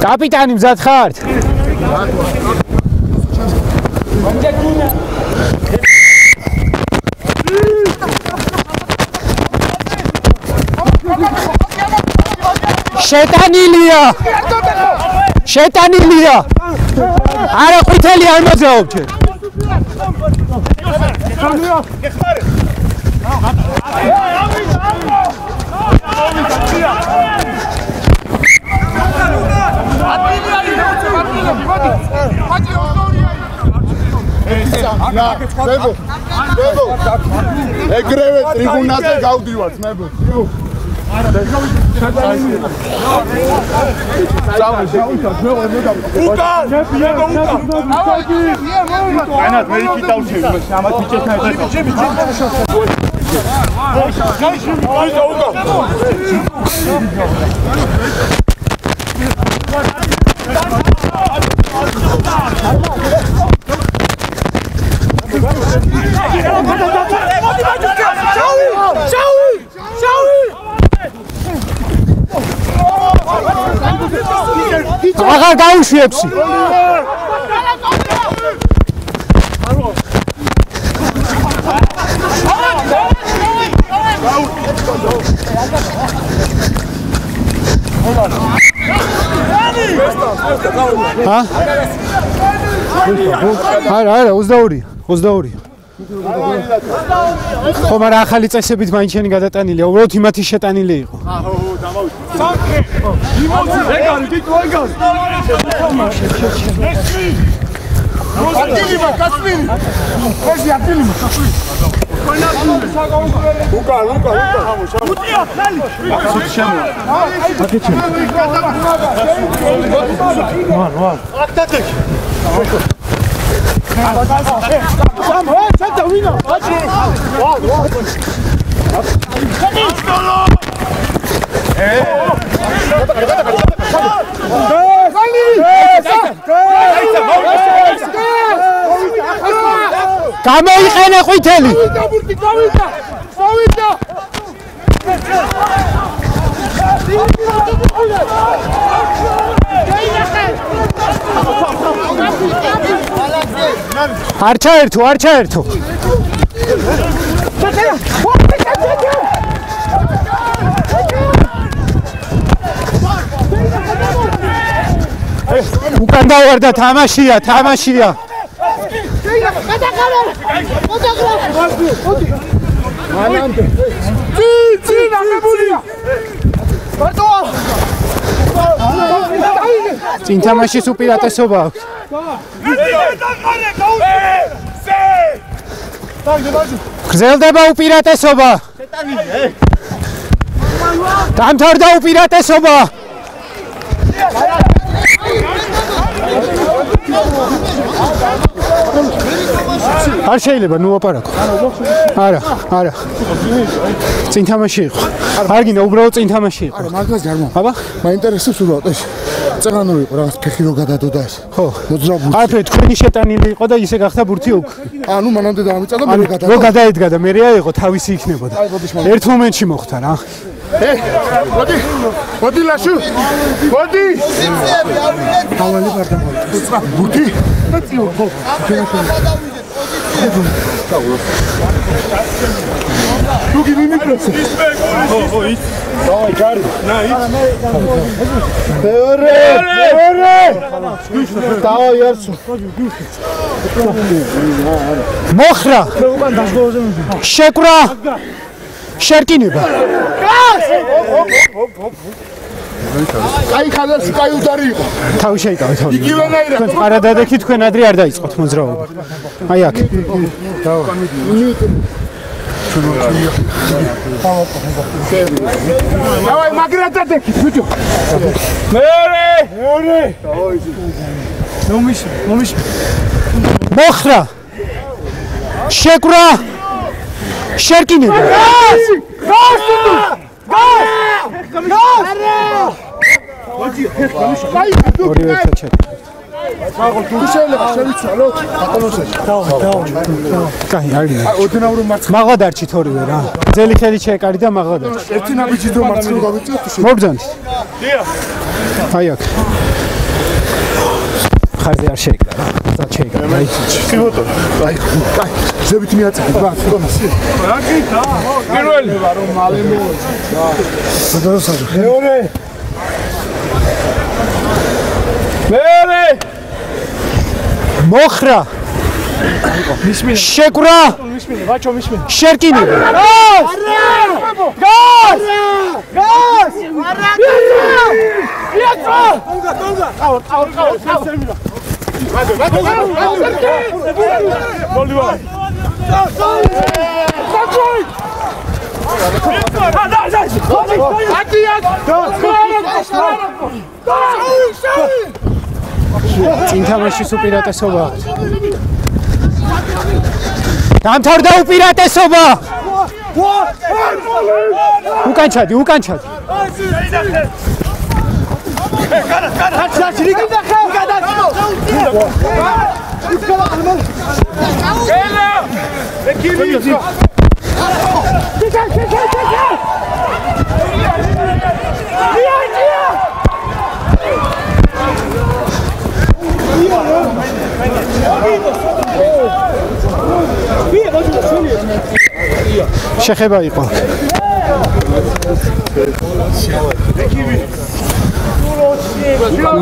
კაპიტანი მზად ხართ? შეტანილია! შეტანილია! არა ყვითელი არ მოძრაობ ჩვენ. მებო მებო ეგრევე ტრიბუნაზე გავდივართ მებო ანა მე იქი დავჩევი ამათ ბიჭებთან ერთად აღარ გაუშვიებში. ა? არა, არა, 22. 22. ხო, მაგრამ ახალი წესებით მაინც შენი გადატანილია. უბრალოდ იმათი შეტანილი იყო. აკილიბა კასპინი ეს აკილიბა კასპინი უკა უკა უკა უტია ხალი მან მან აქტატეკ სამ ვა ჩატა ვინა აჩი ვა ვა გამოიყენე ყვითელი. გავიდა გავიდა გავიდა არ ჩაერთო, არ ჩაერთო. უკან დავარდა თამაშია, თამაშია. წი ნახებულია ბატონო წინ თამაშის უპირატესობა აქვს. გრძელდება უპირატესობა. დამთავრდა უპირატესობა. არ შეიძლება ნუ აპარაკო. არა, არა. წინ თამაში იყო. არ გინდა უბრალოდ წინ თამაში იყო. მაგას ჯარმა აბა? მაინტერესებს უბრალოდ ეს წეღანური იყო რაღაც ფეხი რო გადადო და ეს ხო. მოძრაობ არაფერი თქვენი შეტანილი იყო და ისე გახდა ბურთი უკ. ანუ მანამდე დაამიწა და მე რო გადადო გადაედგა და მერეა იყო თავისი იქნებოდა. ერთ მომენტში მოხდა რა. მოდი მოდი ლაშუ მოდი თავალი ვარ და ბუთი თუ გინი მიკროფონი მეორე მეორე დაო იარსო მოხრა. შეკრა. შერკინება. აი ხალხს კაი უდარი იყო თავი შეიკავე თავი. იგივენაირად თქვენ პარადადექი თქვენ ადრე არ დაიწყოთ მოძრაობა. აი აქ. დავაი მაგრათა დეკი ბიჭო მეორე მეორე ნომის ნომის მოხრა. შეკრა. შერკინება. გასი გასი გასი ორივე ერთად შეკრა. აღო თუ შეიძლება შევიცვალოთ ბატონოსე კაი არის ოდნავ რომ მარცხ მაღადარჩით ორივე რა ძელი ხელი შეეკარი და მაღადარჩი ერთი ნაბიჯი რომ მარცხ გავიწევთ თუ მობრძანთ აი აქ ხარზე არ შეეკარა და შეეკარა აი შევიტო აი აი ზევით მიაწევთ რა ბატონოსე პირველი. ბატონოსე მეორე. მეორე. მოხრა. მისმინე შეკვრა მისმინე ბაჩო მისმინე შერკინი. გას გას არა! იაცო ტონგა ტონგა აუ აუ აუ სერვირა მადე მადე ბოლივა საჩოი წინ თამაშის უპირატესობა დამთავრდა უპირატესობა უკან ჩადი უკან ჩადი Équilibre Dégage, dégage.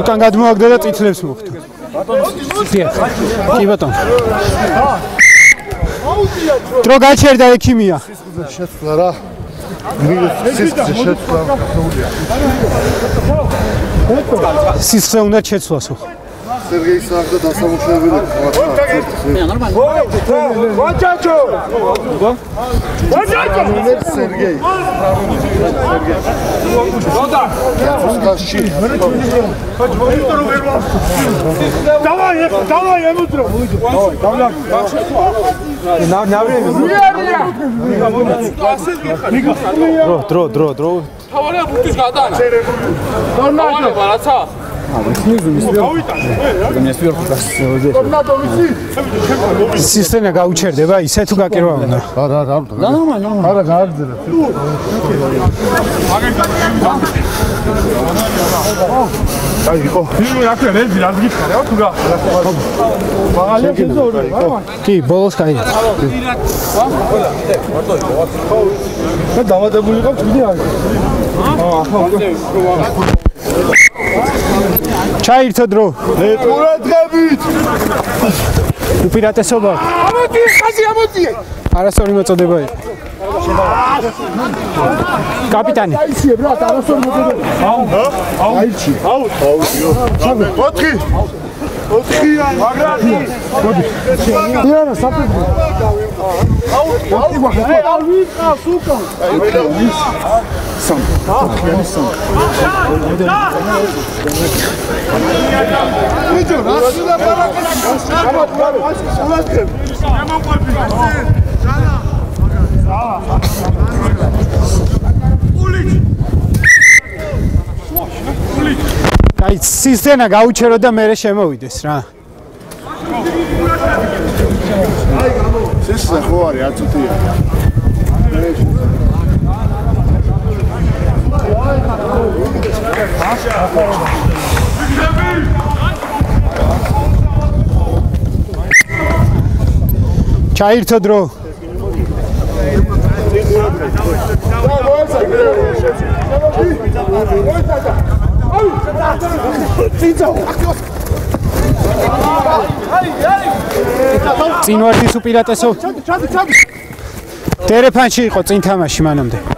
უკან გადმოაგდა და წითლებს მოხდა. დიახ კი ბატონო. დრო გაჩერდა ექიმია. შეცვლა რა. სისხლზე შეცვლა. სისხლზე უნდა შეცვლასო სერგეი საერთოდ დასამუშავებელი ვაჭაჭო! ვაჭაჭო! სერგეი. დოდა ფუსკაში დავაი დავაი ემუტრო დავაი ნა ნავრი დრო დრო დრო დრო. თავარია ბუთის გადანა. თორნადო ბარაცა. სისტემა გაუჩერდება ისე თუ გაკერვა უნდა. არა არა არა არა გააგზერა აი იყო. ფილმი რა ქვია რეზი რა გიქხარა თუ რა? მაგალია შეზორი კი ბოლოს კაია და დამატებული იყო თვიდი არის ჩაირთო დრო ყურადღებით უპირატესობა ამოდი ხაზი ამოდი არასორი მოწოდება იყო კაპიტანი აიციებ რა არასორი მოწოდება აუ აუ აიჩი აუ აუ 4 4 მაგრანი დიანა საფრთხე აუ აუ არ ვიყავს უკან ვიჯო რა აი სისტემა გაუჩერო და მე შემოვიდეს რა სისხლე ხო არის აწუთია ჩაირთო დრო წინვარდის უპირატესო დერეფანში იყო წინ თამაში მანამდე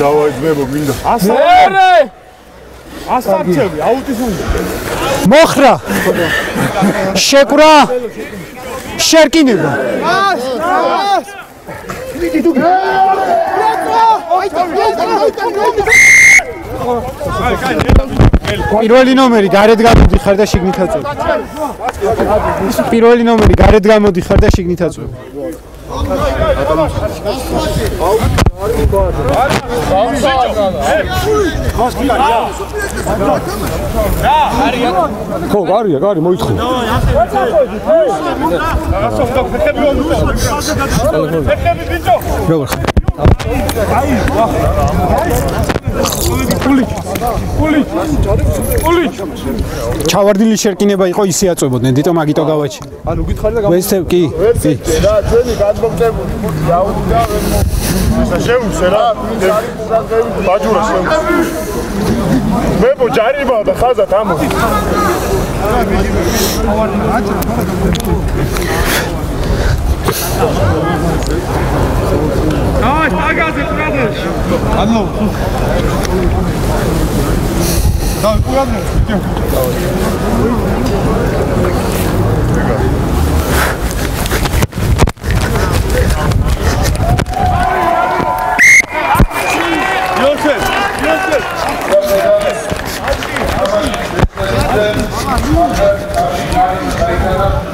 დავაიძმებო მინდა ასერე ასარტები აუტიზმი მოხრა. შეკრა. შერკინება. პირველი ნომერი გარეთ გამოდიხარ და შიგნით აწვევ. პირველი ნომერი გარეთ გამოდიხარ და შიგნით აწვევ ხო, გარია, გარი, მოითხო. როგორ ხარ ჩავარდილი შერკინება იყო ისე აწვებოდნენ. დიტო მაგიტო გავაჩი. ანუ გითხარი და ვესწევ კი კი. რა, ჩვენი გადმოგწებული ხუთი აუდი და ვერ მო ისა შეუცე რა. ბაჯურა შეუცე. მე I got it, brothers. I know. 나 꾸야들 줄게요. Thank you.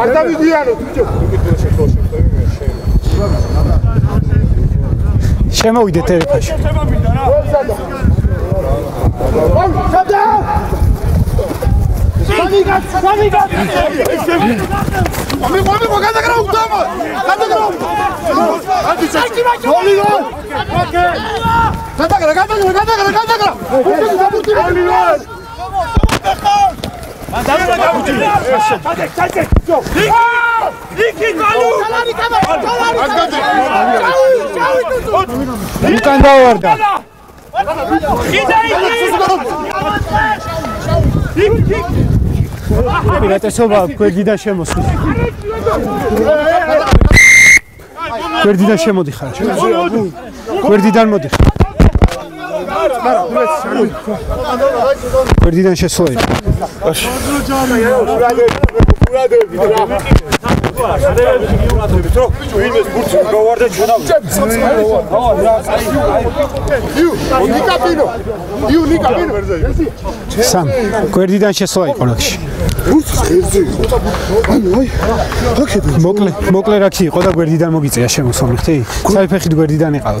არ დავიდიანო ბიჭო შემოვიდეთ ერეფაში მე მომი მოგადაგრა უდამა გადაგრა ანტი საჭი ჰოლივო გადაგრა გადაგრა გადაგრა გადაგრა უთი დაბუთი ჰოლივო უკან დავარდა პირატესობა გვერდიდან შემოსული გვერდიდან შემოდიხარ გვერდიდან მოდიხარ გვერდიდან შესვლა იყო ნიკაპინო იუ ნიკაპინო სამ. გვერდიდან შესვლა იყო რაქში მოკლე მოკლე რაქში იყო და გვერდიდან მოგიწია შემოსული ხთი საიფეხით გვერდიდან იყავი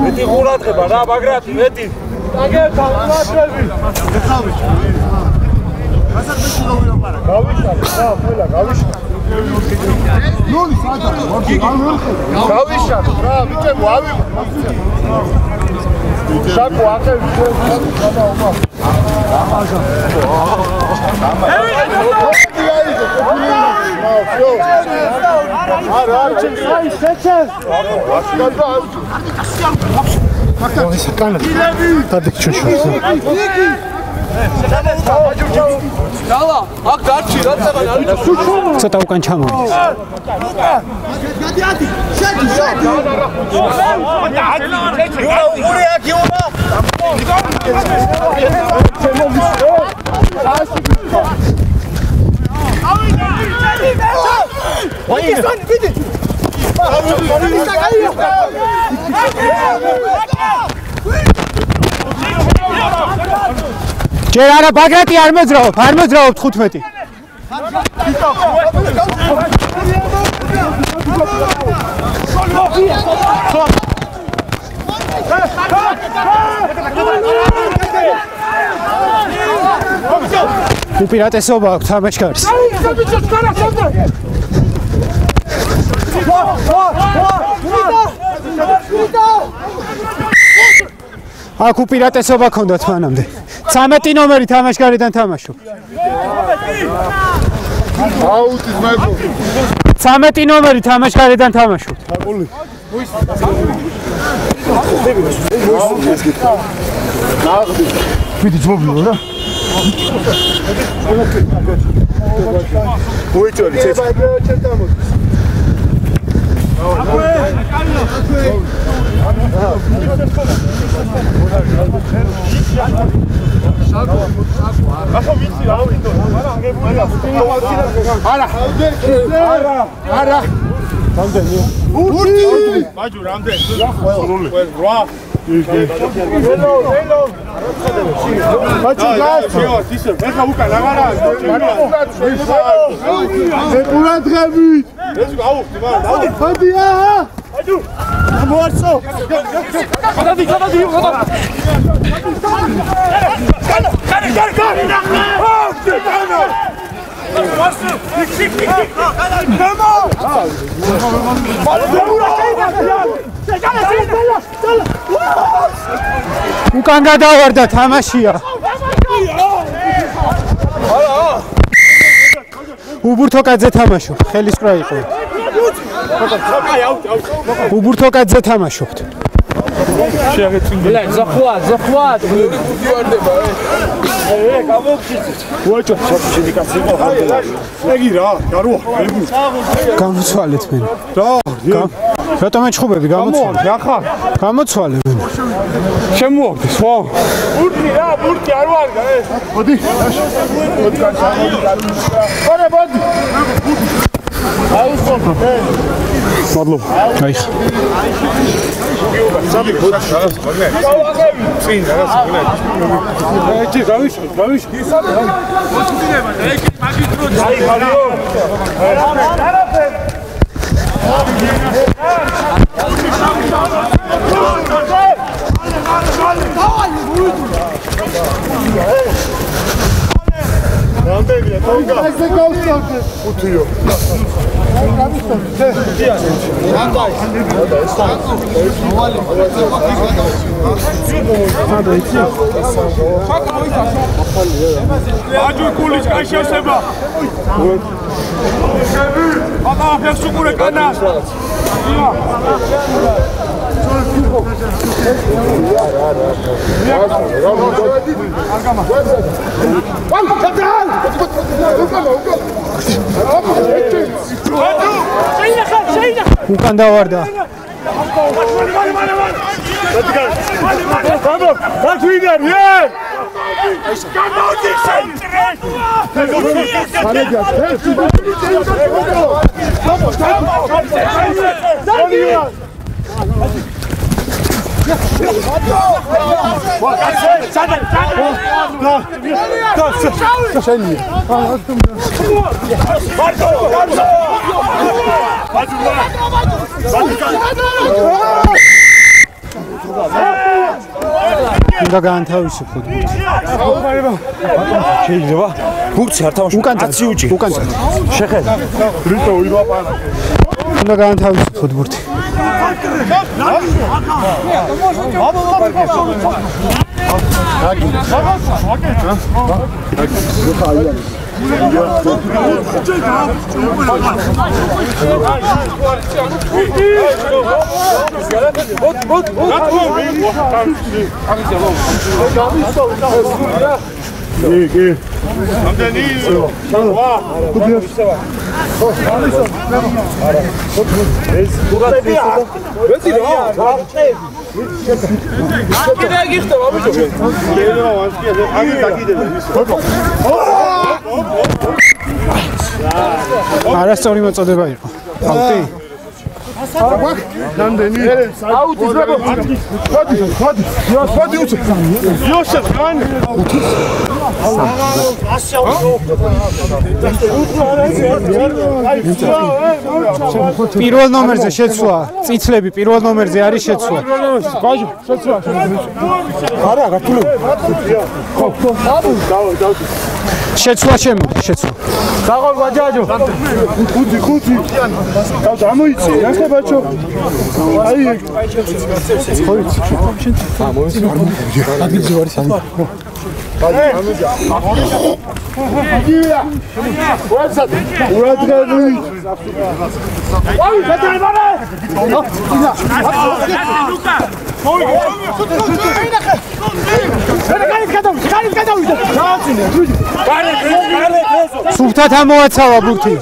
მეტი ყურადღება რა ბაგრატი მეტი აგერთა ყურადღები გავიშალე რა ყველა გავიშალე ნული სადა გავიშალე რა ბიჭებო ავიღო შაკო ახე სადა უმა არა არა აი შეჩეს დალა, აქ დარჩი რა წება ნალიტო. ცოტა უკან ჩამოვიდეს. გადი ადი, შედი, შედი. ორი აკი უნდა. ავიდა, შედი, შედი. ვაი, ვიდი. Let's go! ჯერ არა ბაგრატი არ მოძრაობ, არ მოძრაობ 15. უპირატესობა აქვს თამაშკარს. აქ უპირატესობა ქონდათ მანამდე. 13 ნომერი თამაშკარიდან თამაშობ. აუტის მეფო 13 ნომერი თამაშკარიდან თამაშობ. მიდი ძმობილო რა უიწოდი ცეცხლი ახლა ვიცი რა ვიტო არა აგებულია არა არა არა რამდენი ურთი მაჯუ რამდენი სრული რა ველო ველო მაჩი გას ისე ეხა უკან აღარა მე ყურადღები ეს გაუხდი მაგრამ დაუდი ხოდია აჯუ მოარსო გადადი გადადი გადადი კანა კანა კანა კანა ო კანა უკან გადავარდა თამაშია. უბურთოკაძე თამაშობ, ხელისკრა იყო. უბურთოკაძე თამაშობთ. ზახვად, ზახვად. უაჭო. ჩაფშენი კაცი იყო ეგი რა ეგუ გამოცვალეთ მე. რა? რატომ ეჩხუბები? გამოცვალე? ახლა გამოცვალე მე. შემოაგდი სხვა. ბურთი რა ბურთი არ ვარგა ეს. მოდი. მოდი არა მოდი. აუსო მადლობა აი სამი ბურთი რაღაც მოგე წინ რაღაც Pandemija, toga. Daj se ga Ja. უკან დავარდა. ბაბო რაც ვიდარ ე გამოდი ცენტრი. უნდა გაანთავისუფლოთ. შეიძლება ფუნქცია არ თამაშობ უკან აცი უჭი უკან წარ. შეხედა რიტო ვილაპარა უნდა გაანთავისუფლოთ ბურთი. Чакай! Чакай! Нет, ну можно... Баба, баба, баба! Çekil. კი კი. რამდენი? ვა. ეს გურატები ვეცი რა კიდე გიხდება ბიჭო. შეიძლება ვანსკია აგი დაგიდები არასწორი მოწოდება იყო. აუტი. რამდენი აუტი ზრებო ხოდი ხოდი ხოდი უცე იოსებ გან პირველ ნომერზე შეცვლა, წითლები პირველ ნომერზე არის შეცვლა. არა გათულო შეცვლა შემოდი, შეცვლა. დაღოლ ბაჯაჯო ხუთი ხუთი. და გამოიწე ახლა ბაჭო აი Hadi, hadi. ეგ იგივეა ვაცად ურადღები აი გადაიბარე სუფთად ამოაცავა ბურთი.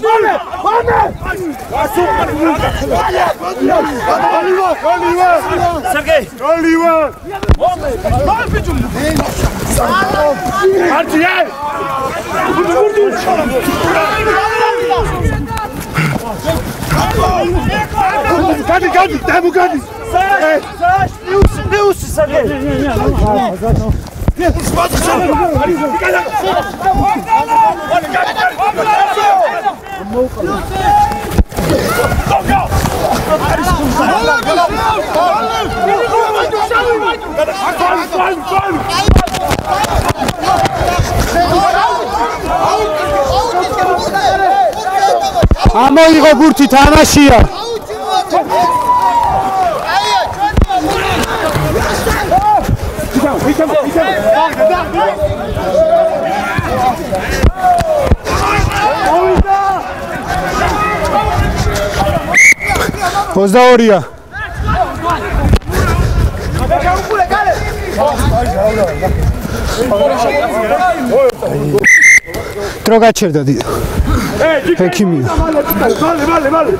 Gadi, Gadi, Temo, Gadi! Zaś, zaś, nie usy, nie usy sobie! Nie, nie, nie, no, zaś, no. Nie, proszę bardzo, szanowni! Gadi, Gadi, Gadi! Gadi, Gadi, Gadi! Gadi, Gadi, Gadi! სერგეი ამოიღო ბურთი თამაშია. ოცდაორია. დრო გაჩერდა დიდო. ექიმია. მალე მალე მალე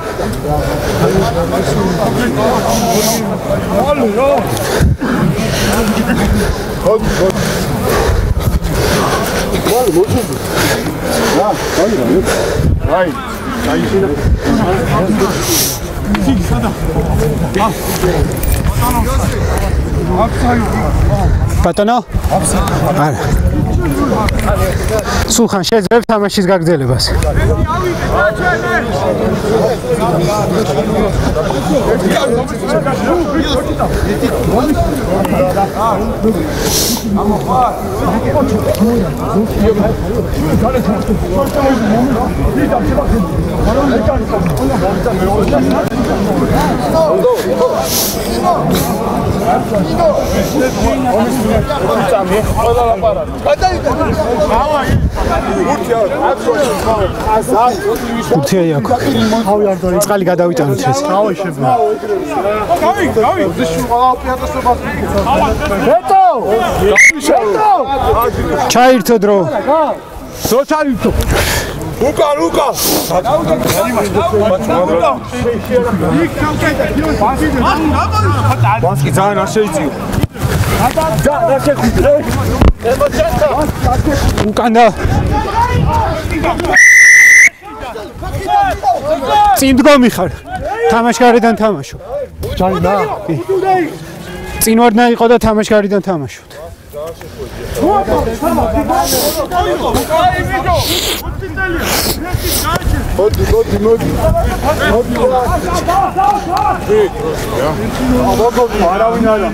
ბატონო? არა. სულხან შეძლებ თამაშის გაგრძელებას. ბურთი აი აქ. თავი არ დაი წყალი გადავიტანოთ ეს. თავი შევა გავი გავი ბეტო! ბეტო! ჩაირთო დრო. სოციალისტო უკან უკან ბასკი ძალიან არ შეიწიო უკან და წინ დგომი ხარ. თამაშგარიდან თამაშო. ჯაინა. წინ ვარ იყო და თამაშგარიდან Hadi hadi hadi. Hadi hadi. Aber komm, einer in einer.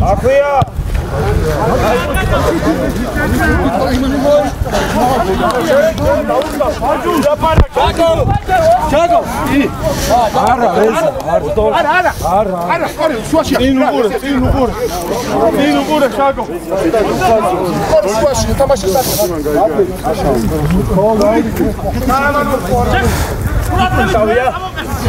Akria! თამაშობ. მოდი მოდი მოდი მოდი არავინ არა მე აქვია წინ უყურე წინ უყურე წინ უყურე შაგო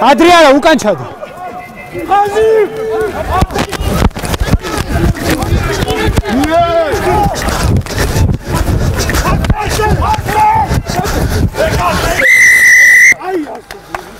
Адриана, уканчад. Хазив! Yes!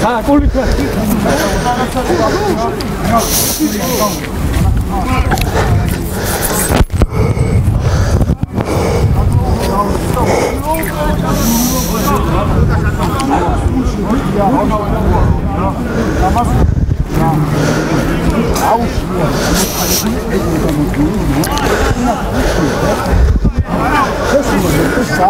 다 골릴 거야.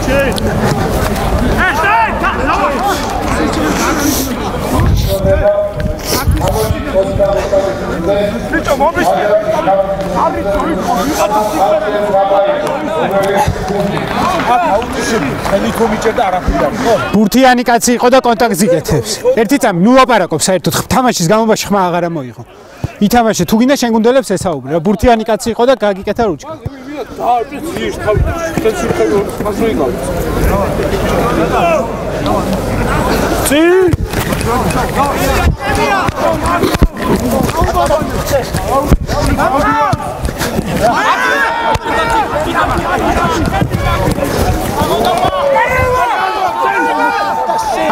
მიიღეთ. ბურთიანი კაცი იყო და კონტაქტს იკეთებს. ერთი წამი ნულაპარაკობს საერთოდ თამაშის გამომაში ხმა აღარ მოიღო. ითამაშე თუ გინდა შენ გუნდელებს ესაუბრე ბურთიანი კაცი იყო და გაგიკეთა რუჭკა. წი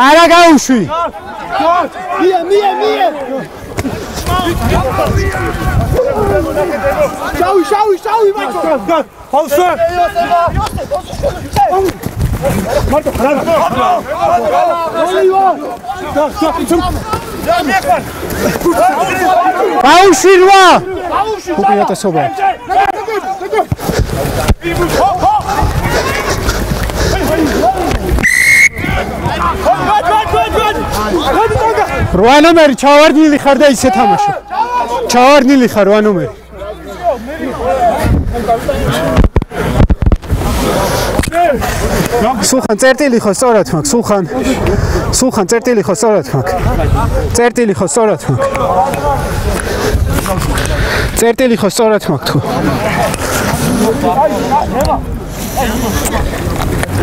არა გაუშვი მია მია მია შავი შავი შავი მარტო ფალსე გაუშვი რვა უპირატესობა რვა ნომერი ჩავარდნილი ხარ და ისე თამაშო ჩავარდნილი ხარ რვა ნომერი სულხან წერტილი ხო სწორად მაქვს სულხან. სულხან წერტილი ხო სწორად მაქვს. წერტილი ხო სწორად მაქვს. წერტილი ხო სწორად მაქვს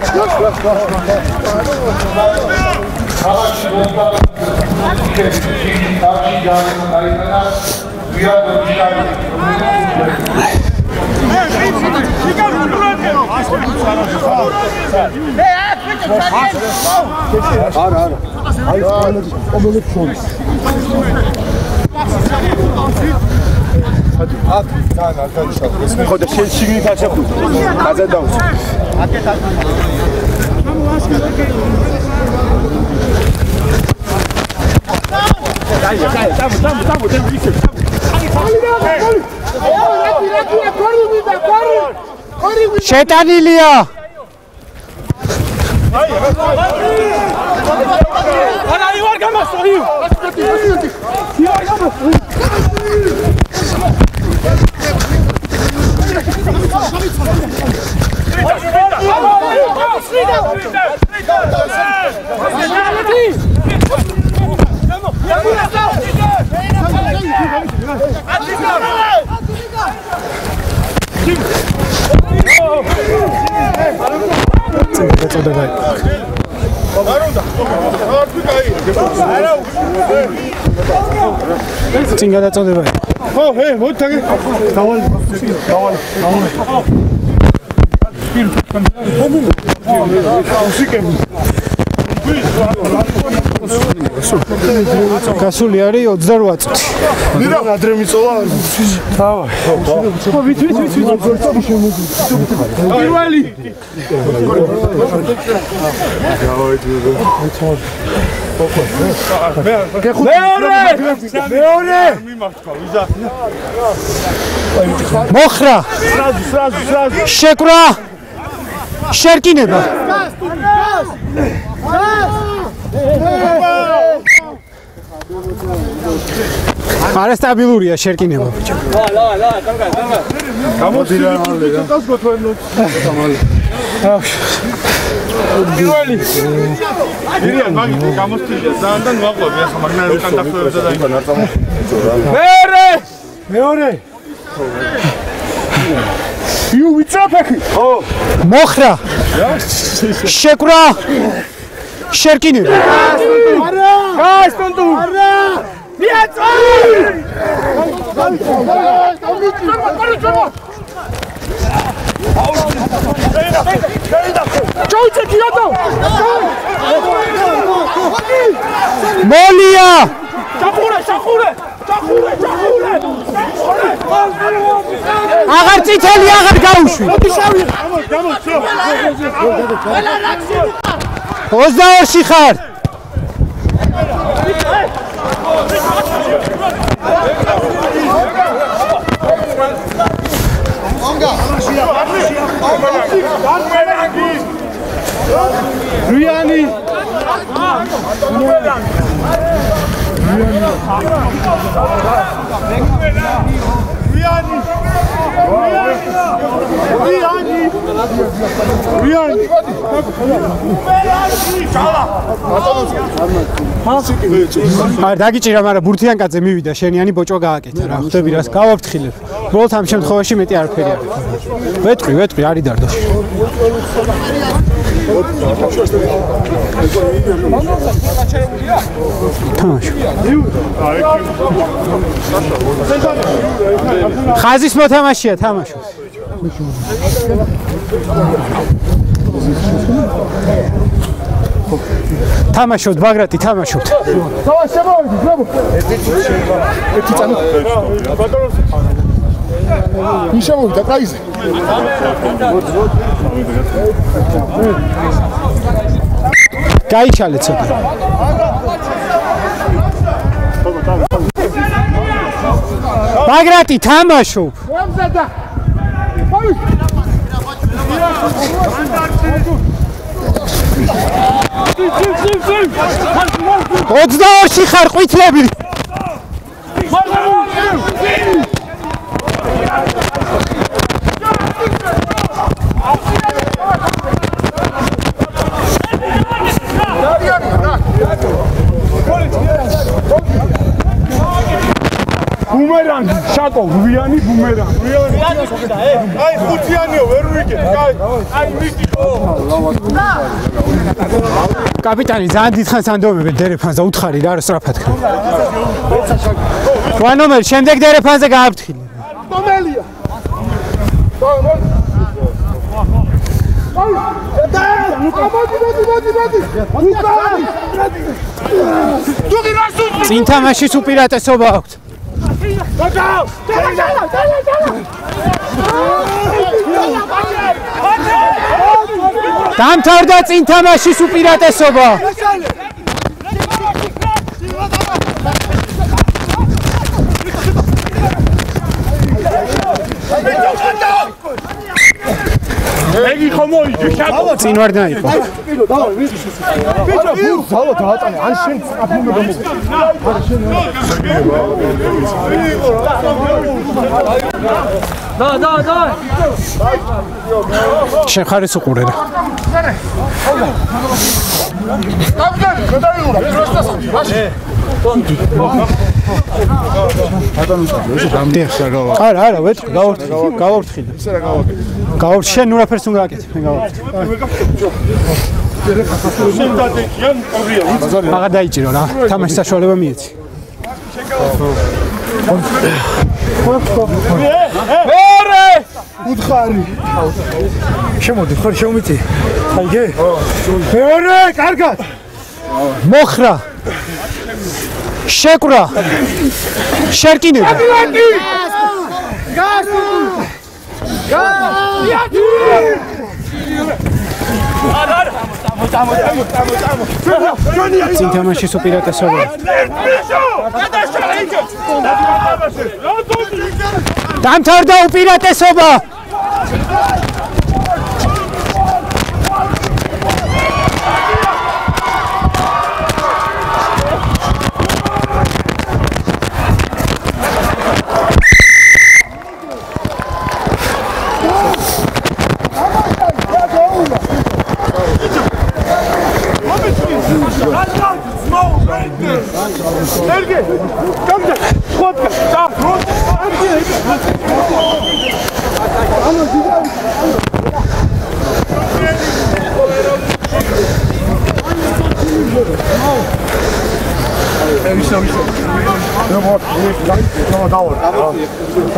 Koş koş koş. Savaş bomba karşı canlılarına duyarlı Ara ara. Hayır, o böyle bir şey olmuş. ხო და შენ შიგნით არ შეხვდით გაზეთ დაუწ შეტანილია არა お互い。წინ გადაწოდება ხო, ჰე, მოდი თაგე. დავალი. დავალი. დავალი. გასული არის 28 წუთი ნირა ადრე მიწოლა. თავა ხო, ვიცი, ვიცი, ვიცი. პირველი. მეორე მეორე მიმართვა ვიზახი მოხრა! სრაზი სრაზი სრაზი! შეკრა! შერკინება! არასტაბილურია შერკინება ბიჭო. ლა ლა ლა კარგად კარგად გამოდი რა გიტას გოთვენოთ. სამალი პირველი. ირიან მაგით გამოსწია ძალიან და მოაყვები ახლა მაგნარის კანტაქტოებზე და მეორე მეორე. იუ ვიცაფეხი. ხო. მოხრა! შეკრა! შერკინება გასტონტუ არა! მიაწვა! ჩოიცე კიოტო. მოლია ჩახურე ჩახურე ჩახურე ჩახურე აღარ წითელი აღარ გაუშვი. 22-ში ხარ რიანი. რიანი. რიანი. რიანი. არ დაგიჭირა მაგრამ ბურთიანკაძე მივიდა შენიანი ბოჭო გააკეთა რა ხვდები რას გავაფრთხილებ უბრალოდ ამ შემთხვევაში მეტი არაფერი არ აქვს ვეტყვი ვეტყვი არის დარდოში თამაში ხაზის მოთამაშეა თამაშო. თამაშობთ ბაგრატი თამაშობთ ისევი და კაიზე. გაიჩალე ცოტა. ბაგრატი თამაშობ. ოცდაორში ხარ ყვითლები ბუმერანგი, შაკო, გვიანი ბუმერანგი. აი ხუთიანიო ვერ ვიგე. კაი. აი მიკი. კაპიტანი ძალიან დიდხანს ანდომებენ დერეფანს და უთხარი რა სწრაფად ხარ რა ნომერი შემდეგ დერეფანზე გააფრთხილე ტომელია. მოდი, მოდი, მოდი, მოდი. დუგი რასუ? წინ თამაშის უპირატესობა აქვს დამთავრდა წინ თამაშის უპირატესობა მოიჯე, შაკო. წინ ვარ დაიყო ბიჭო, ბურს ძალო დაატანე, ან შენ წაფუნდა გამო. და და და შენ ხარის უყურე რა კაპიტანი, გადაიღურა, პროსტას. მაშინ. არა არა ვეთქი გავაფრთხილე გავაფრთხილე ისე რა გავაკეთე. გავაფრთხილე შენ ნურაფერს უნდა აკეთე მე გავაფრთხილე შენ დადეკიან ყურია. აღარ დაიჭირო რა. თამაშის საშუალება მიეცი. მეორე უთხარი. შემოდი ხარ შემომიწი აიგე. მეორე კარგად. მოხრა. შეკრა შერკინება წინ თამაშის უპირატესობა დამთავრდა უპირატესობა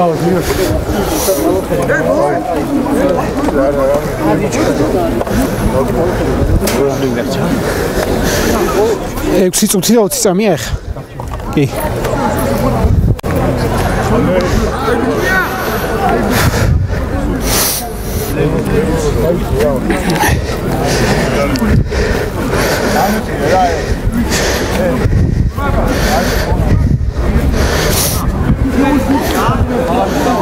12 uur. Eh, ik zit op het is aan meer. Oké. Thank you. წამია ახლა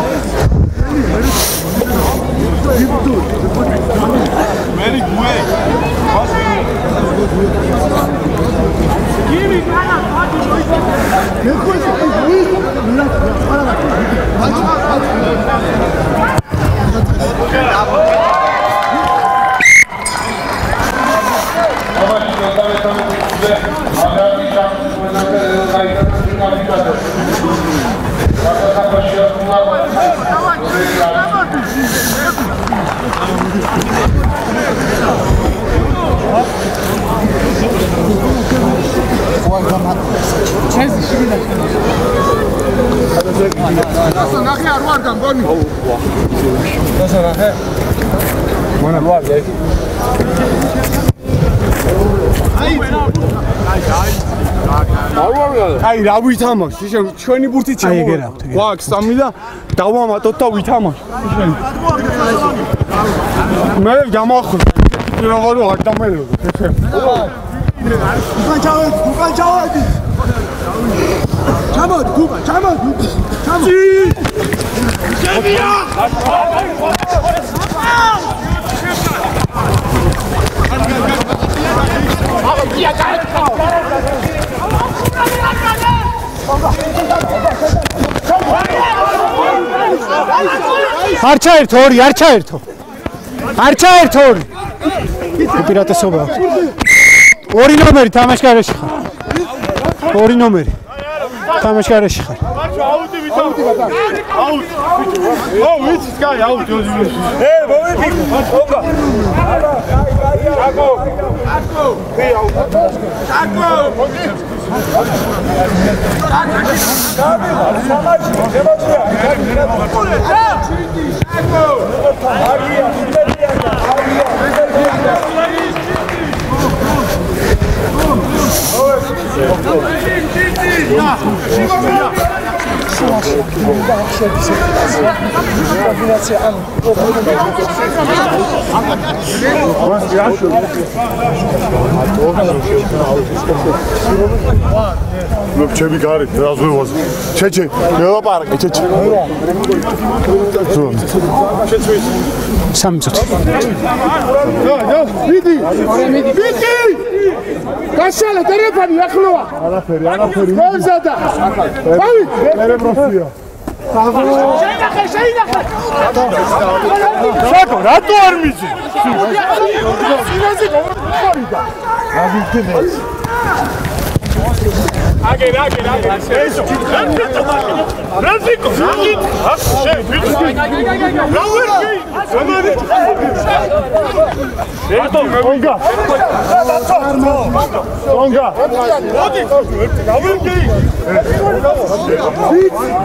კი აი რა ვითამაშ ისე ჩვენი ბურთით აი, ეგ შემოვიდა რა, ეგ რა. გვაქვს სამი და დავამატოთ და ვითამაშ. მე გამახვი რაღაც არ დამელო უკან ჩავედი უკან ჩავედი ჩამოდი გუგა ჩამოდი ჩამოდი არ ჩაერთო ორი არ ჩაერთო არ ჩაერთო ორი უპირატესობა აქვს. ორი ნომერი თამაშგარეში ხარ ორი ნომერი თამაშგარეში ხარ აუტი ვითამაშ აუტი ო ვიცი კაი აუტი ე მომიფიქრე ოკა აკო აკო ვი აუტი აკო ნუ ჩემი გარეთ რაზვევაზე ჩეჩე ველაპარაკე ჩეჩე სამი წუთი მიდი მიდი გაშალა ტელეფონი ახლოა არაფერი არაფერი. მოვზადა ავი ტელეფონია შეინახე შეინახე! საკო რატო არ მიზი სინაზე გამორიდა აგერ აგერ აგერ. ესო რაზიკო რაზიკო აშე ვიცი რამერკი რამერი ერთო გონგა გონგა მოდი რამერკი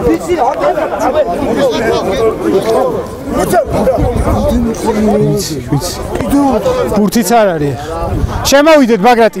ვიცი ვიცი ბურთიც არ არის. შემოვიდეთ ბაგრატი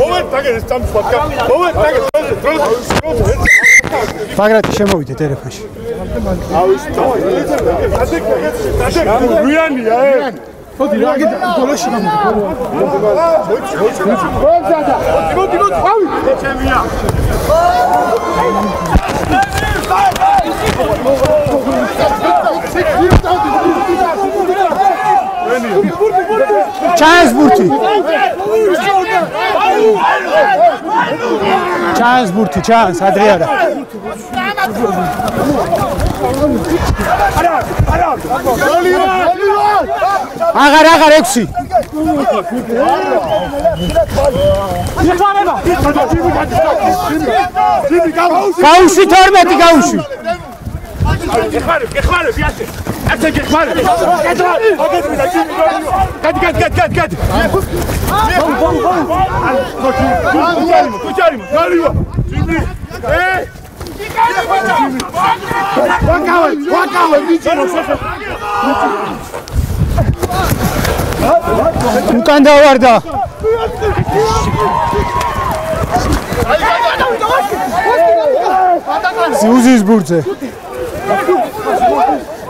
მომენტ აგერ ეს წამსვლა მომენტ აგერ დროზე დროზე ბაგრატი შემოვიდეთ დერეფანში რუიანია ე მოდი რა გიდა გოლაში მოდი მოდი ავი ჩემია ჩაეს ბურთი ჩაეს ბურთი ჩაეს ადრე არა აღარ აღარ 6 გაუში 12 გაუში გეხმარებ გეხმარებ იასე ასე გეხმარებ კეთრა გადი გადი გადი გადი გადი კუჩარი კუჩარი გალივა ჯიმი ე ვაკავე ვაკავე ვიჭირო უკან დავარდა ზუზის ბურთზე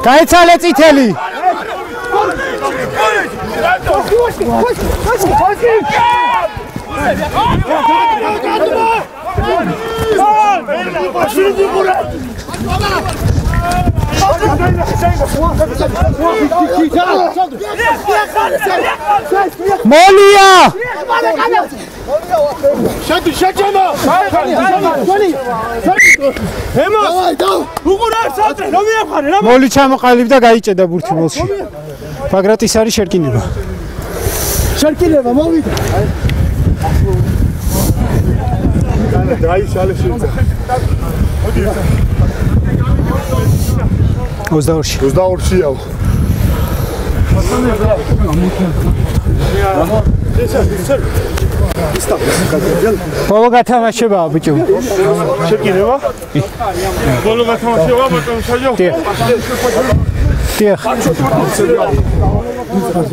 გაიცალე წითელი მოლია! შედი შეჭემა ემო უყურა სატრე რომ მიახარე რა მოლი ჩამოყალიბდა გაიჭედა ბურთი მოლში. ბაგრატის არის შერკინება. შერკინება მოვიდა დაიშალე შეიძლება 22-ში 22-შია ბოლო გათამაშებაა ბიჭო შეკინება ბოლო გათამაშება ბატონ საჯო დიახ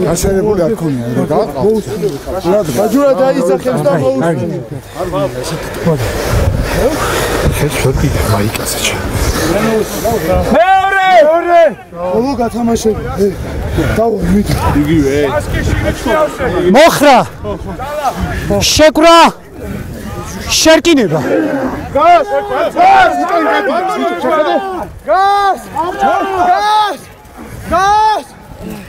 გაშენებული არ ქონია რა გაყავ გაჯურა დაისახებს და მოუსწრებს მეორე! მეორე! ბოლო გათამაშები ასკეში მიჩნევსე მოხრა! შეკრა! შერკინება! გას! გას! გას! გას! გას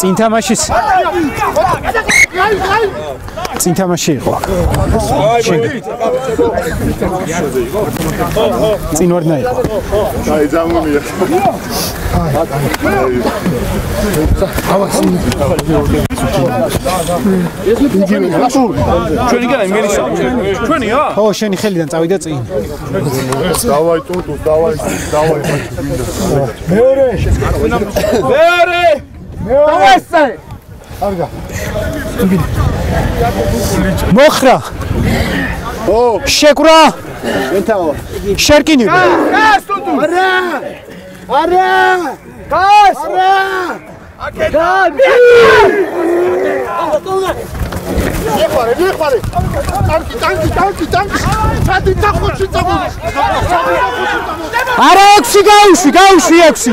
წინ თამაშის წინ თამაში იყო. წინ ვარნა იყო. აი ძამუნია ჩვენი განა იმერისა ჩვენია? ხო შენი ხელიდან წავიდა წინ. დავაი ტუტუ დავაი დავაი მეორე მეორე დავასე მოხრა. შეკრა. შერკინება არა. გას. არა. მიხარე, მიხარე. ტანკი, ტანკი, ტანკი, ტანკი. ჩადი დახოჩი წამო. არა ექვსი გაუშვი გაუშვი ექვსი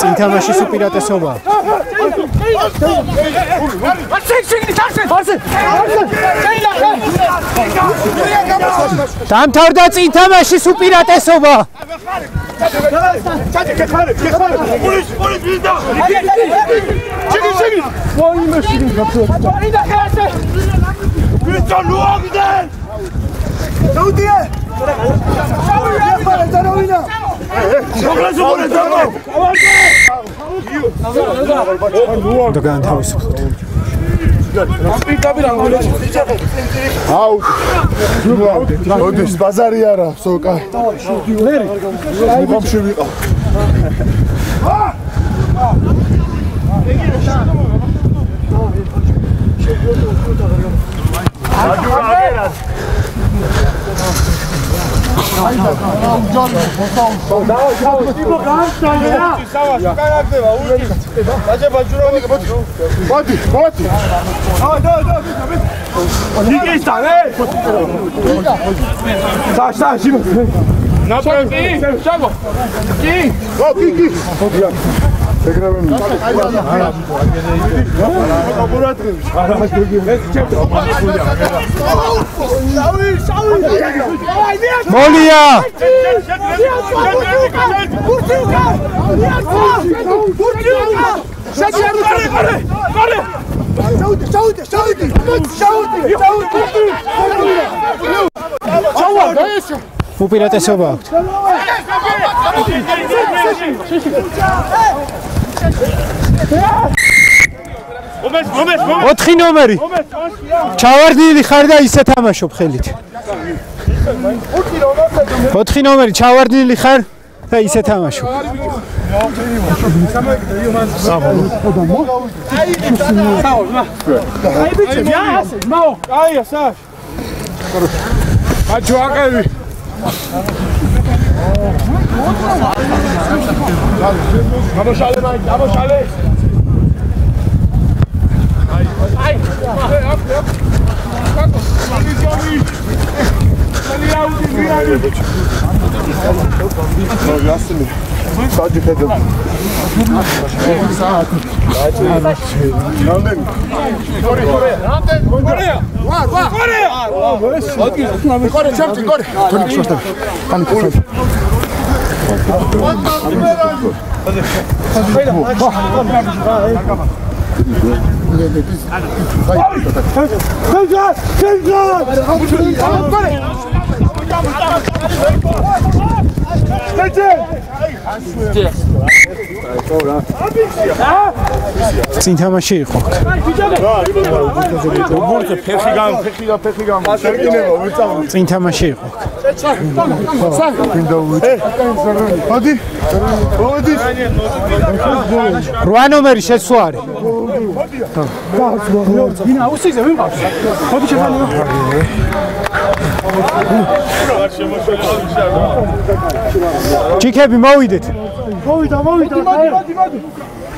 წინ თამაშის უპირატესობა დამთავრდა წინ თამაშის უპირატესობა ჩადი, მიხარე, მიხარე. პოლის, პოლის ვიდა. ჩიგი, ჩიგი. ვიწო ლუაგდენ. დაუდია შავი დარავინა უყურე ძაღო. და განთავისუფლოთ აუ. მოდის ბაზარი არა, სოკა. მომში ვიყავ. Napravi! Čago! Ki! Ki! Ki! მოდი, მოდი. ო, კი, კი. ეგრევე. მოლია შაუდი შაუდი შაუდი შაუდი შაუდი უპირატესობა აქვს მომეს, მომეს, მომეს. 4 ნომერი ჩავარდნილი ხარ და ისე თამაშობ ხელით 4 ნომერი ჩავარდნილი ხარ და ისე თამაშობ გამოშალე მაინც, გამოშალე. საჯი ხედავ. რამდენი? გორი, გორი. რამდენი? გორია. ვა, ვა. გორია. გორი, ჩემი, გორი. Só de cada Hadi. წინ თამაში იყო ბურთი ფეხი გამ, ფეხი გამ, ფეხი გამ. შეკინება, ვიწავ. წინ თამაში იყო მოდი. მოდი. 8 ნომერი შეცვლა არის ინა უსიზე ვიმყავს მოდი შეფანო ჩიქები მოვიდეთ მოვიდა მოვიდა მოდი მოდი მოდი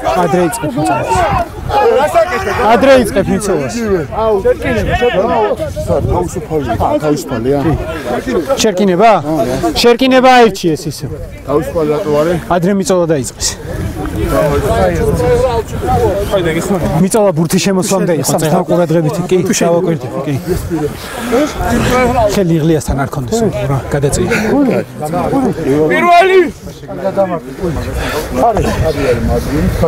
ადრე იწყებ მიწას ადრე იწყებ მიწას თავისუფალი, თავისუფალია. შერკინება? შერკინება აირჩიეს ისე. თავისუფალი რატო არის? ადრე მიწოლა დაიწყეს. მიწოლა ბურთი შემოსვლამდე იყო წერა ყურადღებით კი დავაკვირდები კი. ხელი იღლიასთან არ კონდეს რა გადაწია. პირველი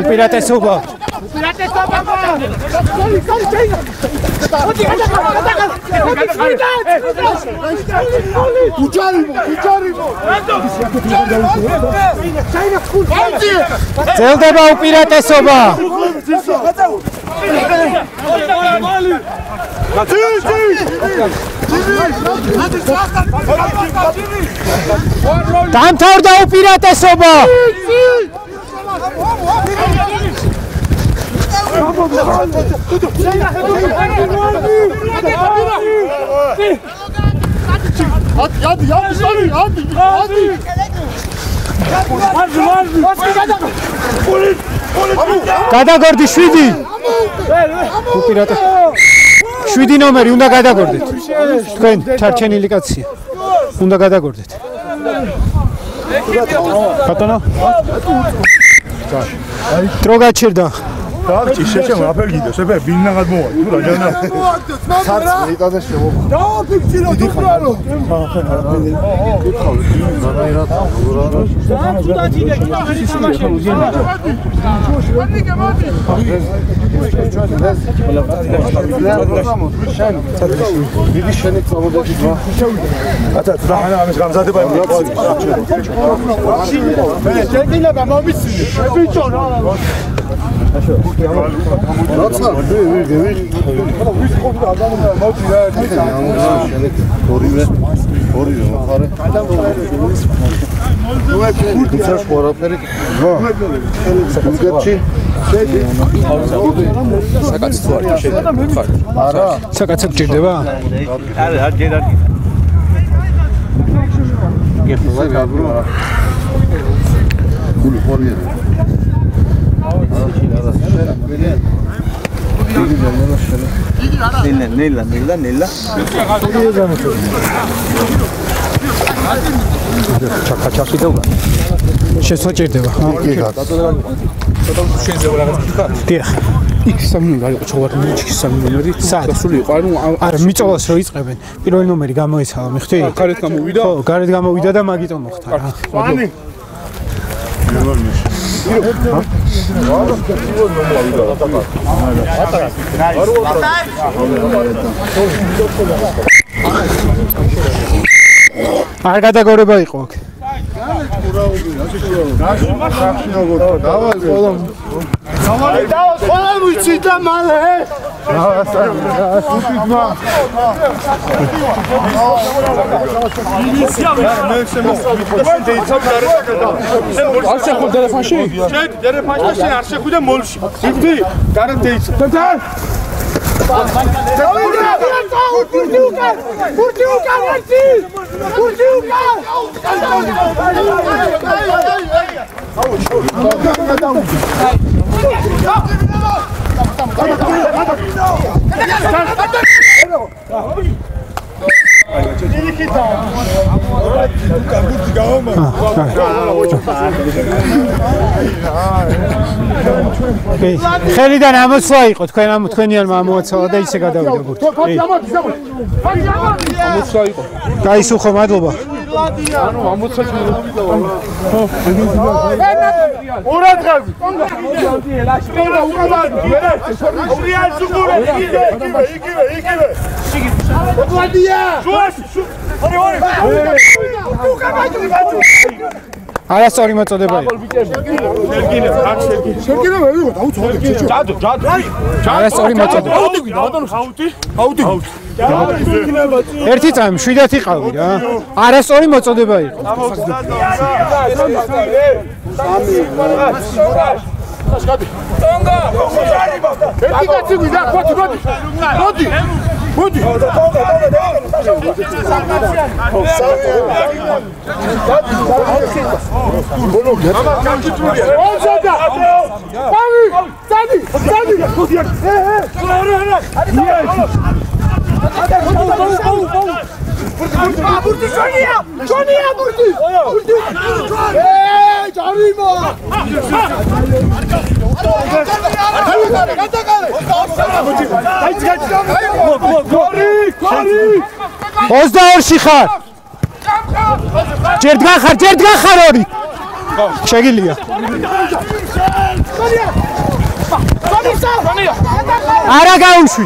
უპირატესობა წელდება უპირატესობა დამთავრდა უპირატესობა ადი ადი ადი ადი ადი გადაგორდი 7 უპირატე 7 ნომერი უნდა გადაგორდეთ თქვენ ჩარჩენილი კაცია უნდა გადაგორდეთ ბატონო დრო გაჩერდა დაჭი შეჩემ აფერ გიდო შეფე ბინნაღად მოვა თუ რა ჯანა ცაც მეტადე შემო დააფიქსირო თუბრალო დიდი შენი წამოდები აცა თუ რა ამის გამზადება შეკინება მომიცინე ბიჭო რა რაცა ვი ვი ვი ვის ყოფილი ადამიანი მოდი რა ორივე ორივე მხარე თუმცა შუარაფერი გუგერჩი საკაც თუ არის შეიძლება არა საკაცებ ჭირდება გული ხორია ნელა ნელა ნელა ნელა ჩაკა ჩაკი დაუგა შესვა ჭირდება კი გატო დიახ იქ სამი ნომერი იყო ჩოვარ მიჩქი სამი ნომერი სად? დასული იყო ანუ არა მიწოვას რო იწყებენ პირველი ნომერი გამოეცალა მიხვდი გარეთ გამოვიდა ხო გარეთ გამოვიდა და მაგიტომ მოხდა რა პანი არ გადაგორება იყო აქ. დავა ყველა და ყველა ვიცი და მალე არ შეხო ტელეფონში შენ დერეფანში შენ არ შეხვიდე მოლში იფთი გარეთ დეიცა ბურთი უკან ბურთი უკან ერთი ბურთი უკან კი ხელიდან ამოსვლა იყო თქვენ ამ თქვენიანმა ამოაცალა და ისე გადავიდა ბურთი კი მოცვა იყო გაისუხო მადლობა ურადღები ლაშკერა უკავად ვერა ურიან სუგურე იგივე იგივე იგივე იგივე ოდვადია შუაში ორი ორი უკავად არასწორი მოწოდება იყო. შერგინე აქ შერგინე შეკინა მე ვიღო დაუწოდე ჩეჩო ჯადო ჯადო არასწორი მოწოდება. აუტი ბატონო აუტი აუტი ერთი წამი შვიდათ იყავი რა. არასწორი მოწოდება იყო. ერთი კაცი გვიდა ხოთი მოდი მოდი მოდი ონსადა პავი სადი სადი ე ე ბურთი შონია შონია ბურთი ბურთი ე 22-ში ხარ. ჯერ დგან ხარ, ჯერ დგან ხარ ორი. შეგილია. არა გაუშვი.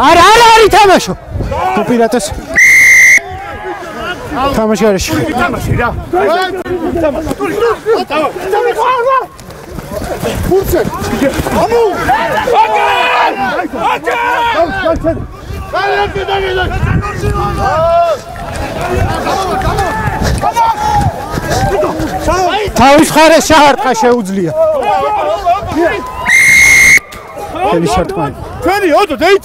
არა, არა, არა თამაშო. უპირატეს. თამაში არის. თავის ხარეს შაარტყა შეუძლია. ხელი შარტყა. ჩვენი ოდო დეით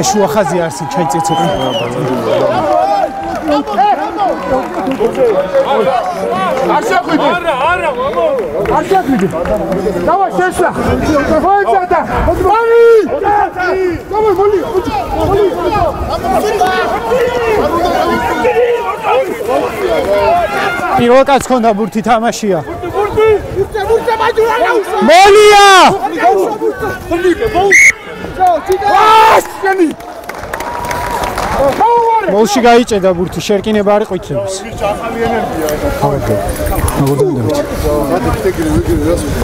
ეშუა ხაზი არსი ჩაიწეცო. არ შეხვიდე არა არა მამო არ შეხვიდე დავა შეშლა მოიწადა მამი დავა მოლი მოლი პირველ კაც ხონდა ბურთი თამაშია. ბურთი ბურთი მაჯურა Go, Tigger! Ah, მოლში გაიჭედა ბურთი, შერკინება არ ყვითლებს.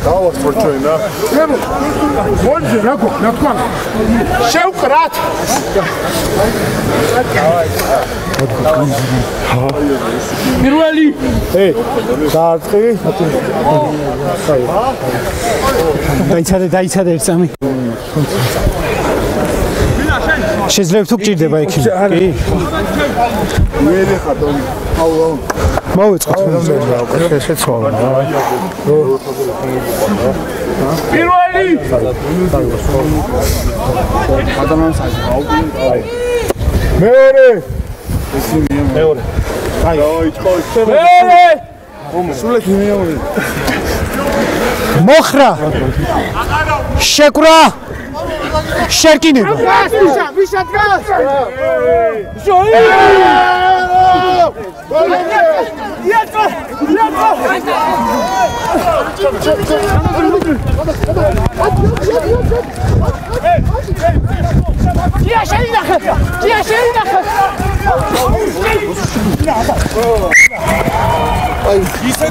დავასწორ ჩვენა მოლზე რა გქ რა თქვა? შევყრათ პირველი! დაარტყი დაიცადე, დაიცადე ერთ წამი. შეიძლება თუ გჭირდება იქ. კი. ხარ დონი აუ აუ მოვიწყოთ. შეცვალა პირველი მეორე მეორე მოხრა. შეკრა. Шаркинин. Вишат газ! Вишат газ! Жои! Tia შეიძლება tia შეიძლება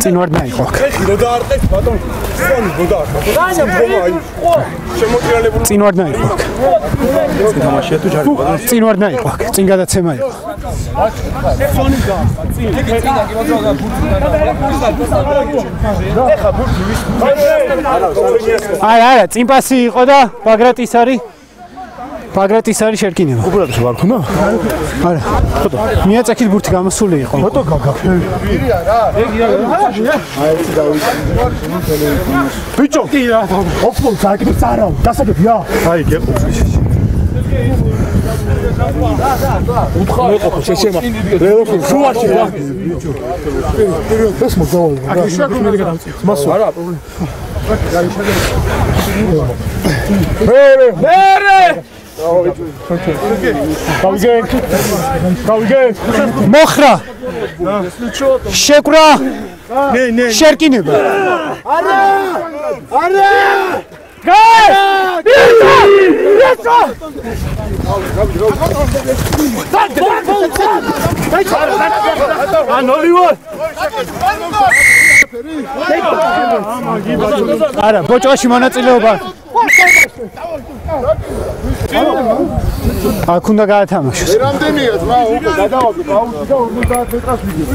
წინ ვარ დაიყო. წინ ვარ დაიყო. თამაშია თუ ჯარი. წინ ვარ დაიყო. წინ გადაცემა იყო. არა, არა, წინ პასი იყო და ბაგრატის არის. ბაგრატის არის შერკინება. უბრალოდ ვარ ხნა არა. მიაწექით ბურთი გამოსული იყო. ფოტო გაგაფე ბიჭო კი რა ოფლო საკითხი არა დასაგებია აი გეყო მოიყოფო შეშემა ლეოფი შუაში რა ეს მოგავალ რა მასო არა მერე მერე გავიგე გავიგე მოხრა შეკრა ნე ნე შერკინება ან ოლივერ არა ბოჭაში მონაწილეობა. აქ უნდა გაათამაშოს. რამდენია ძმა უკვე გადავაგე პაუზი და 50 მეტრას ვიგებ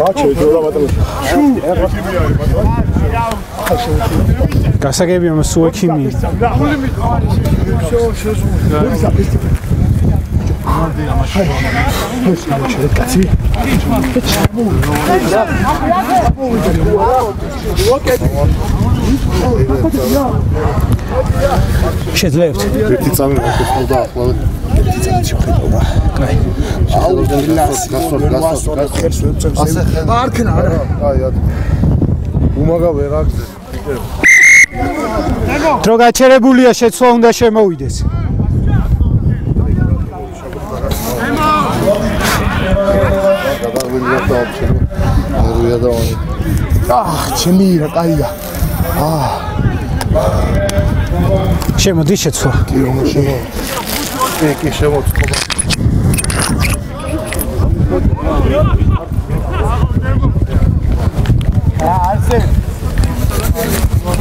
გაჩერე რა ბატონო გასაგებია მსუა ქიმი შეძლებთ ერთი წამი მოხდა და ახლა ერთი წამი შეხედა კაი. აუ გასწორ გასწორ გასწორ ასე არქნა არა. აი აი უმაგა ვერ აქვს დრო გაჩერებულია შეცვლა უნდა შემოვიდეს. აა ჩემი რა კაია შემოდი შეცვლა. კი რომ შემო კი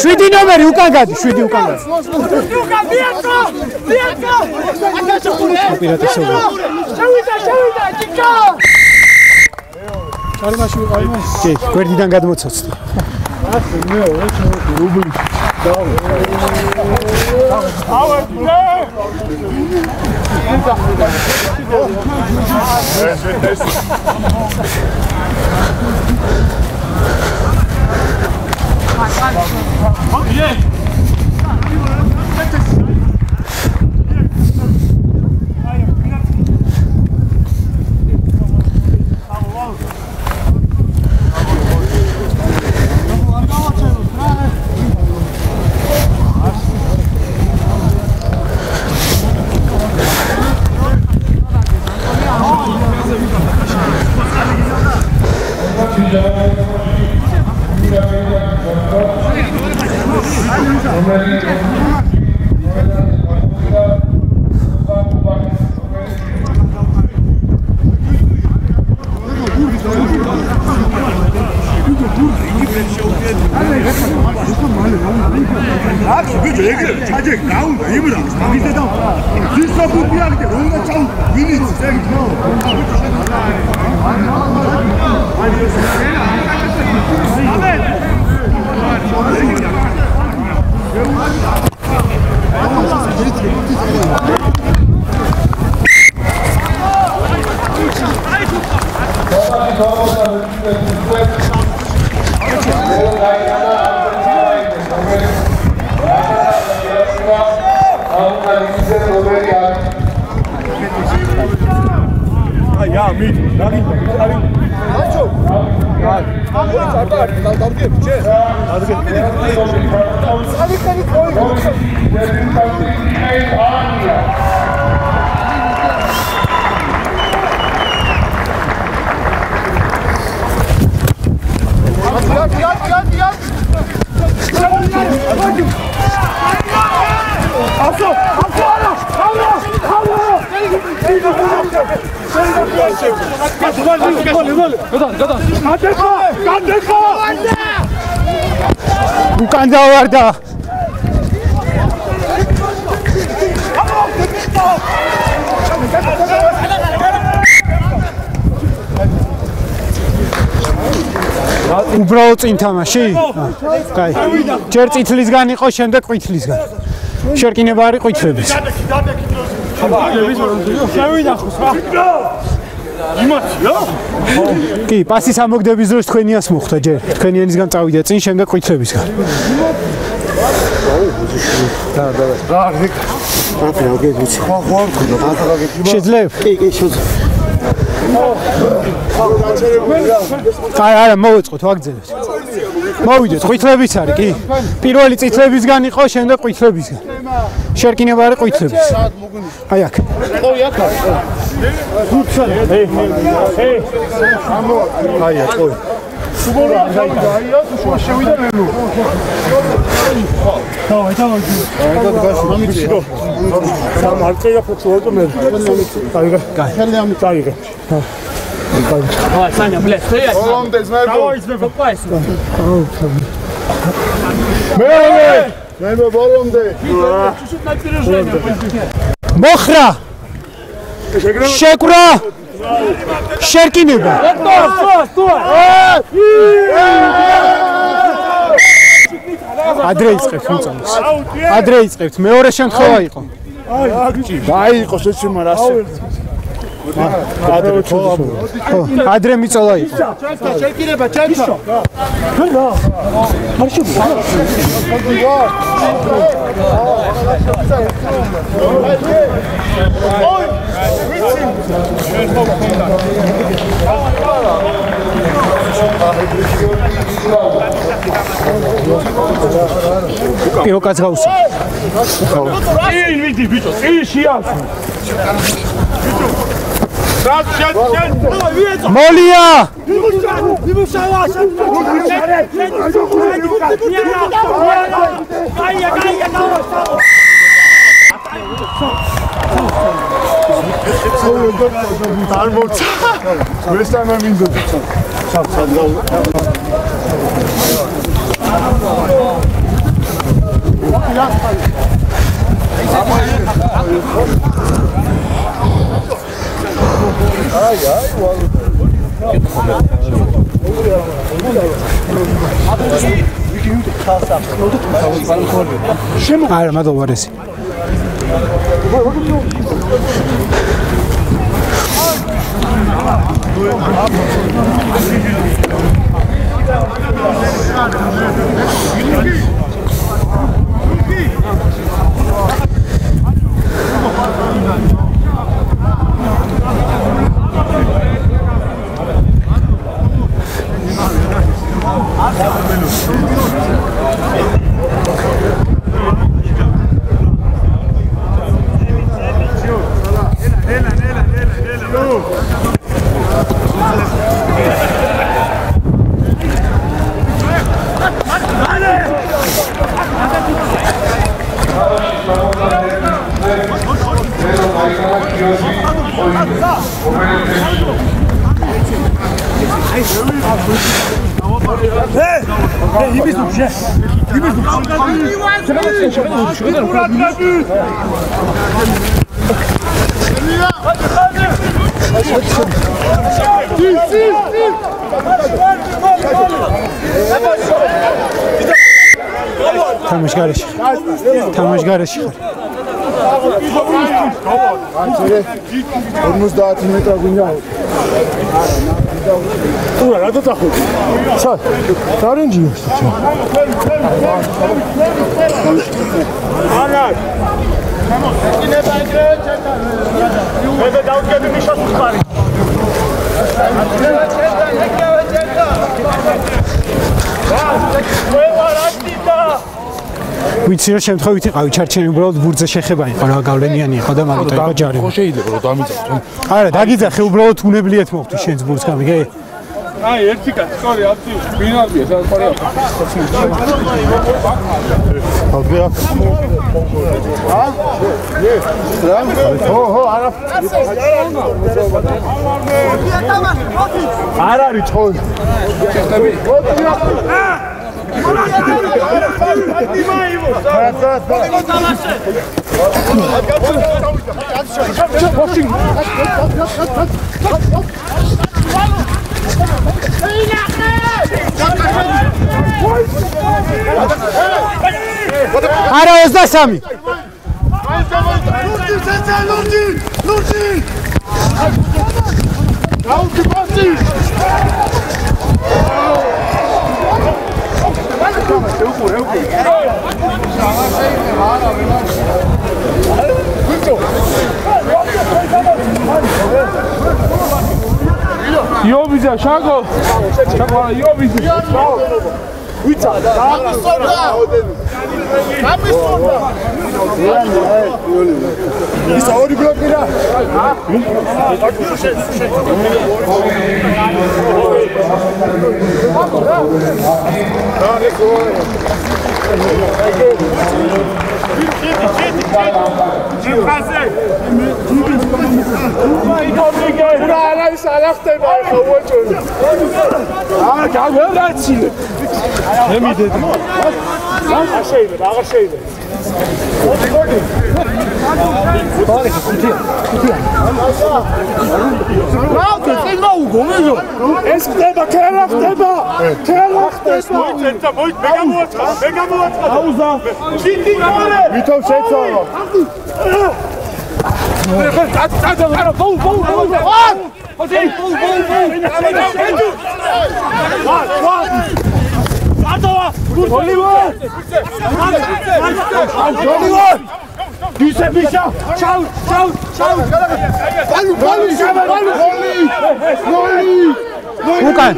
შვიდი ნომერი უკან გადი შვიდი უკან გადი ოპერატესობა კი გვერდიდან 快快！宇，有。გადმოცოცდა აქვს ბიჭო ეგრე ჩაჯე გაუნდა იბრა მაგიზე და ვისო ბუთი აგდე რომ და ჩაუ ვინიც ეგ აი ა მი დაგი დაგი აჩო აი წარდა დავდე ჩე ადგე აი ხარი ხოი ასო ასო არა არა დავარდა უბრალოდ წინ თამაში? კაი. ჯერ წითლისგან იყო, შემდეგ ყვითლისგან. შერკინება არის ყვითლების. კი, პასის ამოგდების დროს თქვენიას მოხდა ჯერ. თქვენიანისგან წავიდა წინ, შემდეგ ყვითლებისგან. შეძლებ? კი, კი, შეძლებ. აი, არა, მოვეწყოთ, ვაგზავნოთ. მოვიდეთ, ყვითლების არის, კი. პირველი წითლებისგან იყო, შემდეგ ყვითლებისგან. შერკინება არის ყვითლების. აი აქ. ყოი აქ არის. Tutsan. Hey. Hey. Hayır, koy. Subora, hayır, şu aşağı inelim. Tamam, tamam. Hayda da şu bir şey. Tamam, arkaya yapıp sordum ben. Hayır. Hayır. Hayır. Давай, Саня, блядь, стоять! Он, ты знаешь, Давай, тебе попасть! Мэлэ! Мэлэ, балон, ты! Чуть-чуть на опережение, Бохра! შეკრა შერკინება ადრე იწყებს უწამს ადრე იწყებს მეორე შემთხვევა იყო აი აიწყოს ეცი მაგრამ ასე ადრე ხო ხო ადრე მიწოლა იყო. ჩვენთან შეკირება ჩვენთან ჩვენ რა არ შეგვიძლია ოი ვიცი ჩვენ ხო გქონდა კიო კაცგაუსი. უკავ წინ მიდი ბიჭო წინ შეასწო ბიჭო მოლია! არ მოცა. მესამე მინდოდა. Ay ay vallahi. Hayır, ma da orası. Hey, hurry up. He! He, imiz tutmuş he. İmiz tutmuş. Şaka da tutmuş. Şaka da tutmuş. Şaka da tutmuş. Murat Kadın! Hadi hadi! Hadi hadi hadi. Sil sil sil! تماش گرش تماش گرش Önümüz daha 2 metre günce თუ რა გადაწახოდი? სა რა რენჯია შეთქო? ანაკ გამოსკინება ეგრე ჩერთან მე დავდგები მიშას უხარი ჩერთან ეგრე ჩერთან რა ყველა რაკიდა ვიცი რომ შემთხვევით იყავი ჩარჩენი უბრალოდ ბურთზე შეხება იყო რა გავლენიანი იყო და მაგით იყო ჯარი. ხო შეიძლება რომ დამიძახო არა, დაგიძახე უბრალოდ უნებლიეთ მოხდი შენს ბურთს გამიგე. აი, ერთი კაცი, სწორი, ათი, ფინალია, სადაც ხარ? ო, ო, არა. არ არის თოი. არა 23 ლურჯი ზეცე ლურჯი ლურჯი გაუდი პასი Eu, eu, eu. Jovice, Chaco! Chaco, Jovice! შაგო შაგო იობიზა ისა ორი ბლოკი რა რა არა ის არა ხდება ხო უაჭო აა გავერაცი მე მიდედი აღარ შეიძლება აღარ შეიძლება რავდა წინ მოუგო მეზო. ეს ხდება ქერა ხდება ქერა ხდება. მოიწეცა მოიწ მე გამოაცხა მე გამოაცხა აუზა. ჩიტი გამარე ვითომ შეცვალა არა ბოუ ბოუ ბოუ ოდე ბოუ ბოუ ბოუ ოლივერ ოლივერ დისე ბიშა ჩაუ ჩაუ ჩაუ. ბალუ ბალუ ბალუ გოლი გოლი უკან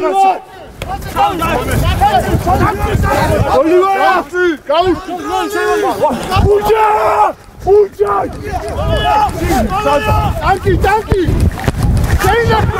ოლივერ გაუშვი უჯა უჯა ტანკი ტანკი შეიძლება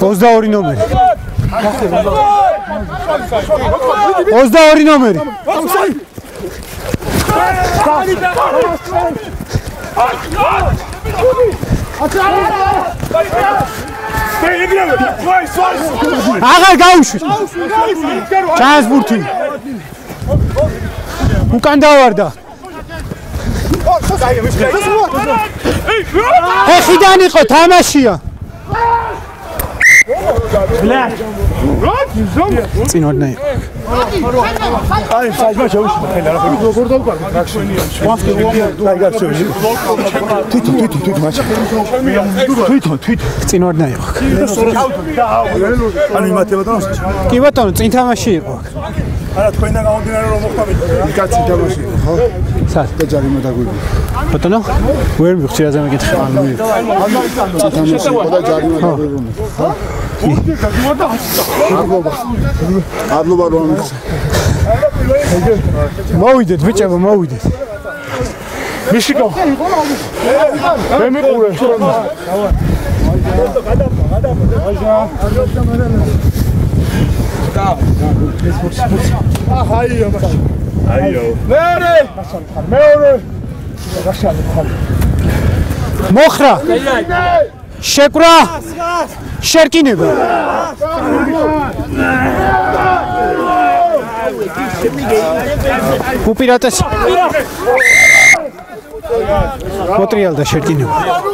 22 ნომერი 22 ნომერი აღარ გაუშვი ჩანს ბურთი უკან დავარდა. ეხიდან იყო თამაშია. წინ ორნე აი საჯმა შეუშვა ხელა რა როგორ დავკარგე აი გასწევი თვითონ თვითონ თვითონ მაჩ თვითონ თვითონ წინ ორნე იყო. ანუ იმათება და კი ბატონო წინ თამაში იყო არა თქვენთან გამომდინარე რომ მოხდა მე კაცი თამაში ხო სად და ჯარიმა დაგვიგო ბატონო ვერ მიხდი რა ზემეკითხე ანუ თამაში იყო და ჯარიმა დაგვიგო ხო აბლობა რომ მოვიდეთ ბიჭებო მოვიდეთ მიშიკო მე მიყურე აჰაიო აიო მეორე! მეორე! მოხრა! შეკრა! შერკინება! უპირატეს მოტრიალდა შერკინება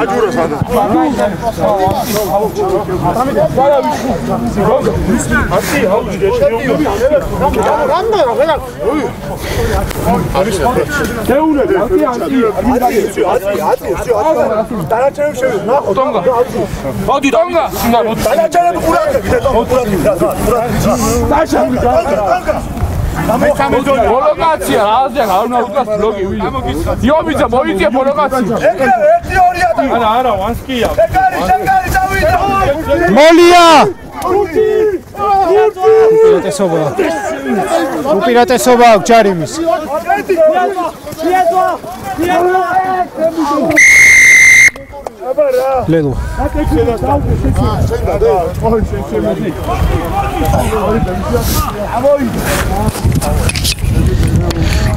აჯურა სადა დანარჩენები შევიდეთ ნახო ტონგა მოდი ტონგა უნდა მოდი დანარჩენები ყურადღებით ეტო ყურადღებით რა ბოლოკაცია აზიან არ უნდა უკას ბლოგი ვიდეო იომიძე მოიწია ბოლოკაცია ეგრე ერთი ორია და არა არა ვანსკია შეკარი შეკარი წავიდა მოლია უპირატესობა უპირატესობა აქვს ჯარიმის ლელო.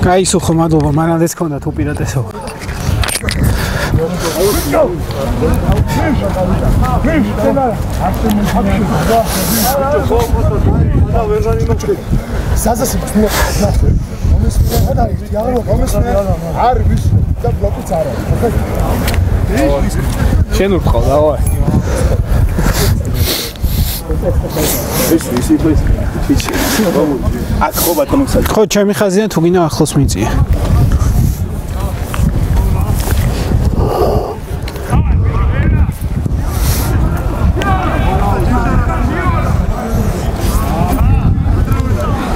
კაისო მადლობა მანამდეც ქონდათ უპირატესობა საზას არის და ბლოკიც არა შენ ურყავ დავა აქ ხო ბატონო საჭირო ხო ჩემი ხაზია თუ გინდა ახლოს მიწია.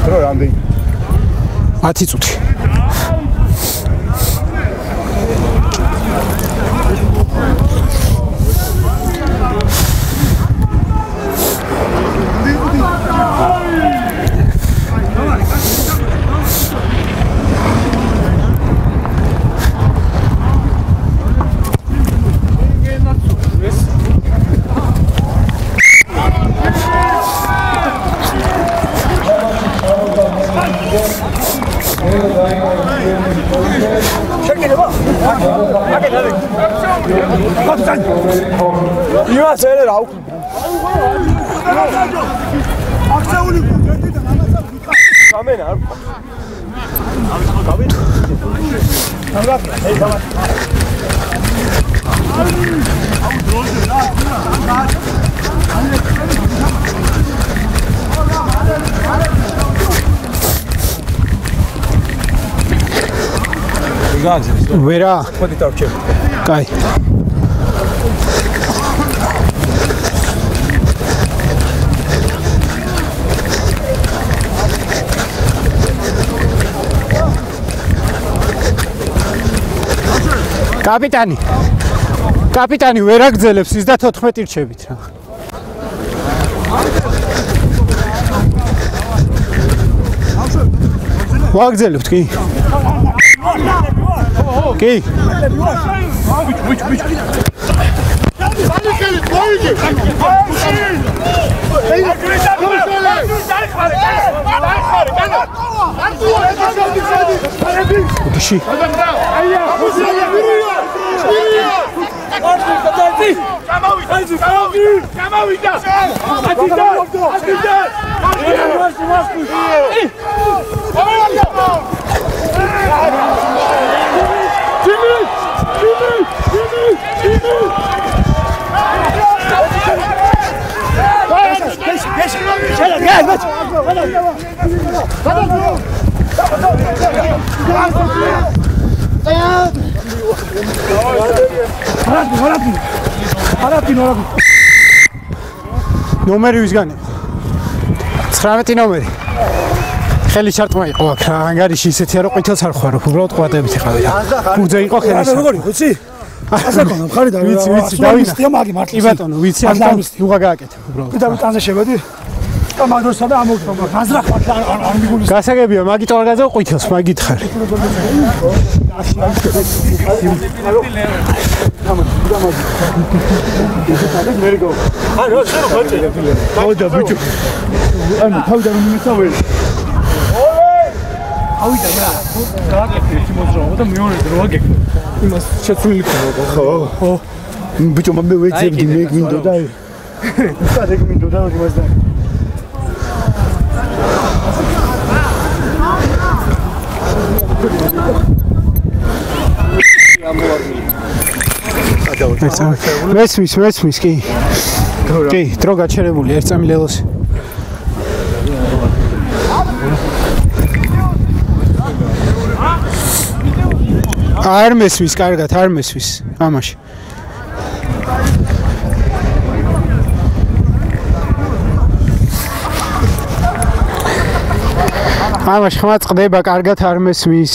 დრო რამდენი 10 წუთი იმას ერე რა უკ აქცეული გუნდი და ამასაც გამენ არ გავი გამაკი ეი გამაკი ვერა მოდი დავჩერ კაი კაპიტანი კაპიტანი ვერ აგძელებს ის და 14 რჩებით რა ვაგძელებთ კი კი Attentie Attentie Kamowita! Ga Attentie! Jimmy! Jimmy! Jimmy! Jimmy! Jimmy! უდიში ნომერი ვისგანე 19 ნომერი. ხელი ჩარტმა იყო აქ. რა ანგარიში ისეთი არო ყვითელს არ ხვარო უბრალოდ ყვატებით იყავი. რა ბუძე იყო ხელი ასე როგორი ხუცი ასე კონა მხარი და ვიცი ვიცი დავინა. სტია მაგი მართლა კი ბატონო ვიცი ამ უღა გააკეთე უბრალოდ. და ტანზე შევედი და მაგდროსა და ამოქრობა გაზრახ მართლა არ არ მიგულის. გასაგებია მაგით არ გაზო ყვითელს მაგითხარი თავდა ბიჭო ანუ თავდა რომ მისაველი ავიდა რა. გააკეთე ერთი მოძრაობა და მეორე დრო აგეკე. იმას შეცვლილი ქონა. ხო ხო ბიჭო მე ვეცებდი მე გინდოდა საერთოდ გინდოდა იმას და მესმის მესმის კი. კი დრო გაჩერებული ერთ წამი ლელოს. არ მესმის კარგად არ მესმის ამაში ამაში ხმა წდება კარგად არ მესმის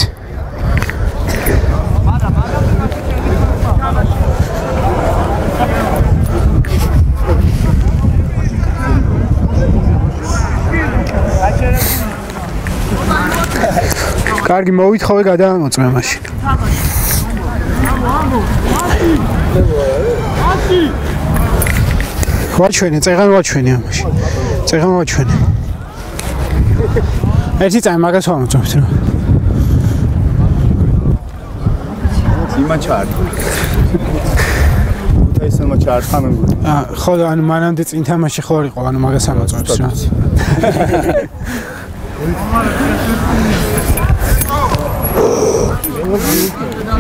კარგი მოვითხოვე გადაამოწმე მაშინ. ვაჩვენე წეღან ვაჩვენე ამაში. წეღან ვაჩვენე ერთი წამი მაგას ვამოწმებთ რა. იმა ჩარ ეს ამ ჩარ ხამენ აა ხო ანუ მანამდე წინ თამაში ხო იყო ანუ მაგას ამოწმებს რა.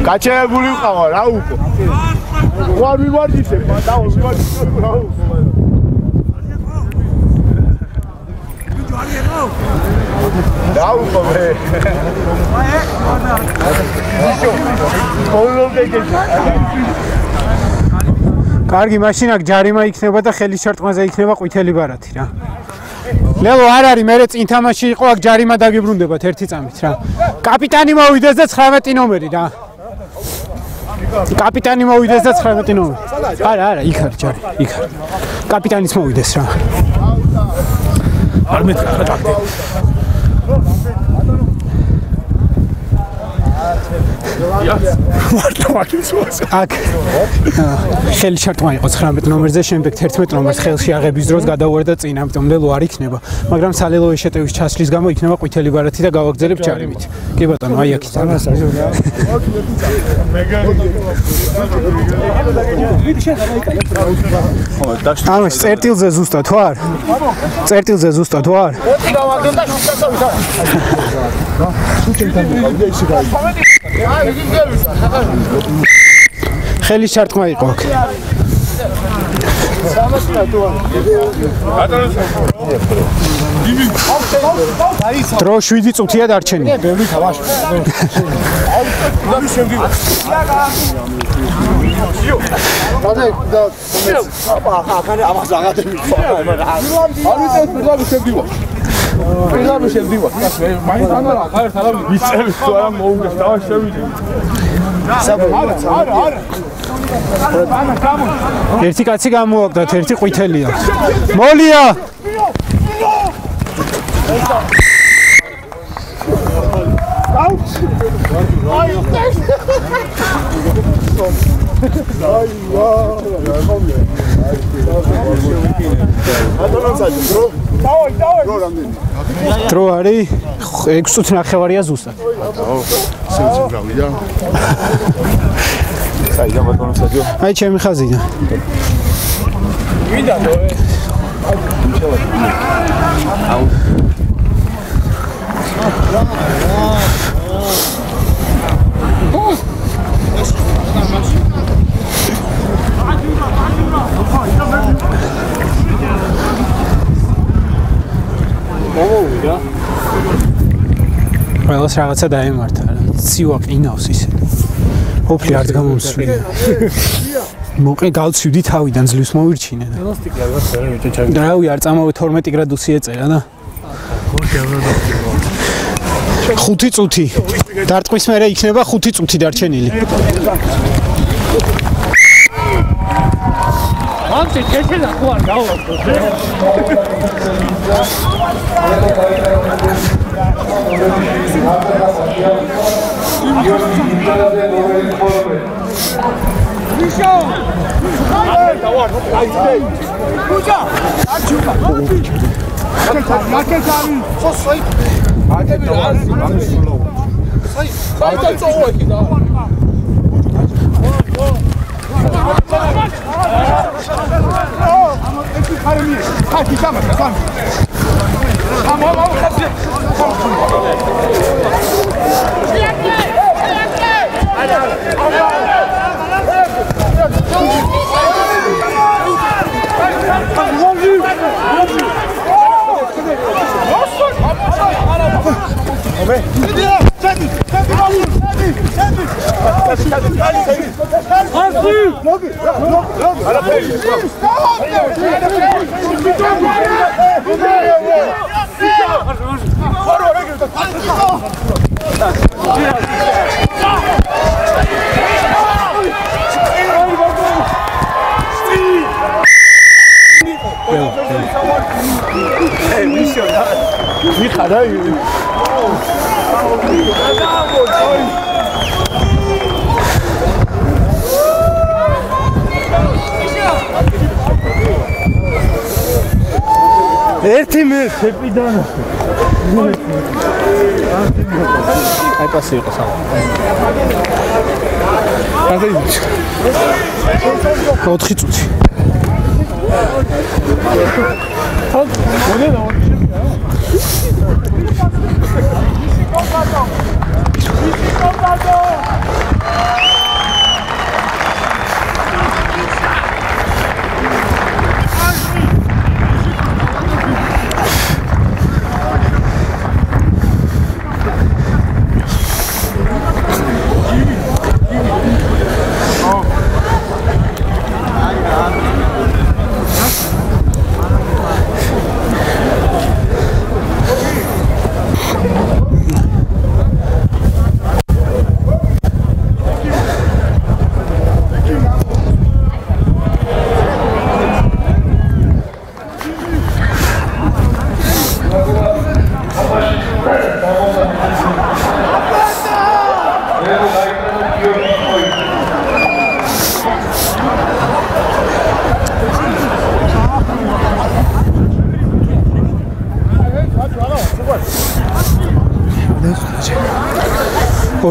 გაჩერებული ვყავა რა უკვე? ვარ მივარჯიშებ მან და ვიმარჯიშებ რა. უკვე და უკვე კარგი მაშინ აქ ჯარიმა იქნება და ხელის ჩარტყმაზე იქნება ყვითელი ბარათი რა. ლელო არ არის მე წინ თამაში იყო აქ ჯარიმა დაგიბრუნდებათ ერთი წამით რა. კაპიტანი მოვიდეს და 19 ნომერი რა. კაპიტანი მოვიდეს და 19 ნომერი. არა არა იქ არის ჯარი იქ არის. კაპიტანიც მოვიდეს რა. არ მეთქა რა მარტო აქის ვასე აქ ხელი ჩარტმა იყო 19 ნომერზე, შემდეგ 11 ნომერს ხელში აღების დროს გადაუვარდა წინ, ამიტომ ლელო არ იქნება, მაგრამ სალელოის შეტევის ჩასლის გამო იქნება ყვითელი ბარათი და გავაგზავნებ ჯარიმით. კი ბატონო, აი აქ იცა. ამას წერტილზე ზუსტად თუ არ? წერტილზე ზუსტად თუ არ? ოთი გავაგდო და შუშასავით არა. სუჩენთან მოვიდა ისე გაიგო ხელის ჩარტყმა იყო აქ. დრო 7 წუთია დარჩენილი. ბევრი თამაში. ამის შემდგომ და და აბა ახლა ამას აღადები ხო არ ვიცი პირდაპირ შევდივარ პირდაპირ შევდივარ მაინც არ არა, ხარ არა ვიცები თუ არა მოუგეს და შევიდე არა არა ერთი კაცი გამოაგდათ, ერთი ყვითელია. მოლია! დავაი დავაი დრო არის 6 წუთი ნახევარია ზუსტად. გავიდა საიდან ბატონო საჯო აი ჩემი ხაზიდან. ვიდა დო ყველას რაღაცა დაემართა რა. ცივა ყინავს ისე. ოფლი არ გამომსვლია. მოყე გავცივდი თავიდან ძლივს მოვირჩინე და. დიაგნოსტიკა რაღაც ვერ ვიჭაჭა. და რავი არ წამოვე 12 გრადუსი ეწერა და. 5 წუთი. დარტყმის მერე იქნება 5 წუთი დარჩენილი. ამცი შეშელა ხო არ გავაკეთო. ბუჯა აჩუბა მაკეთ არის ხო სოი Halte Dauer lang slow. Weiter zur Uhr genau. Halte dich damit, verdammt! Komm, komm, komm, komm! Komm, komm! Komm, komm! საერთოდ წავა იქ და ერთი მე შეპიდან აი პასი იყო სამ 4 წუთი On est dans le jeu. Ici combattant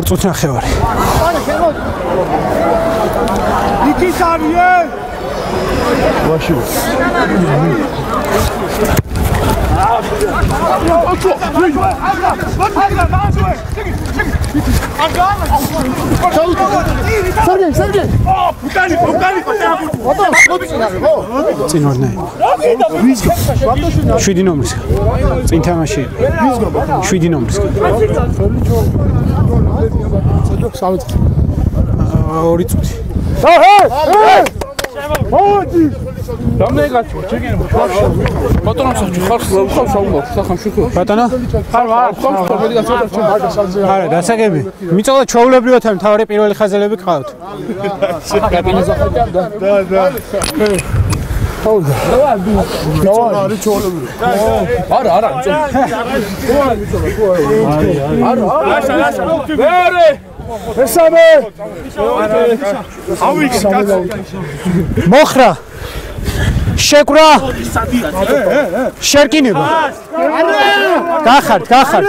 წუთი ნახევარი იქით არიან სერგეი სერგეი წინ ორნაი 7 ნომრის. წინ თამაში. 7 ნომრის ორი წუთი რამდენი გაჩვენე ჩეკინე ბატონო საჩუ ხარ ხარ საუბარ სახამშიქო ბატონო ხარ ვარ ხარ მეტი გაჩვენე არა დასაგები მიწოდა ჩაულებრივად ამ თავარი პირველი ხაზელები ყავთ კაბინეზე ხარ და და და არის ჩოლებრი არა არა არა არა არა ვერე ესამე მოხრა შეკრა შერკინება გახართ გახართ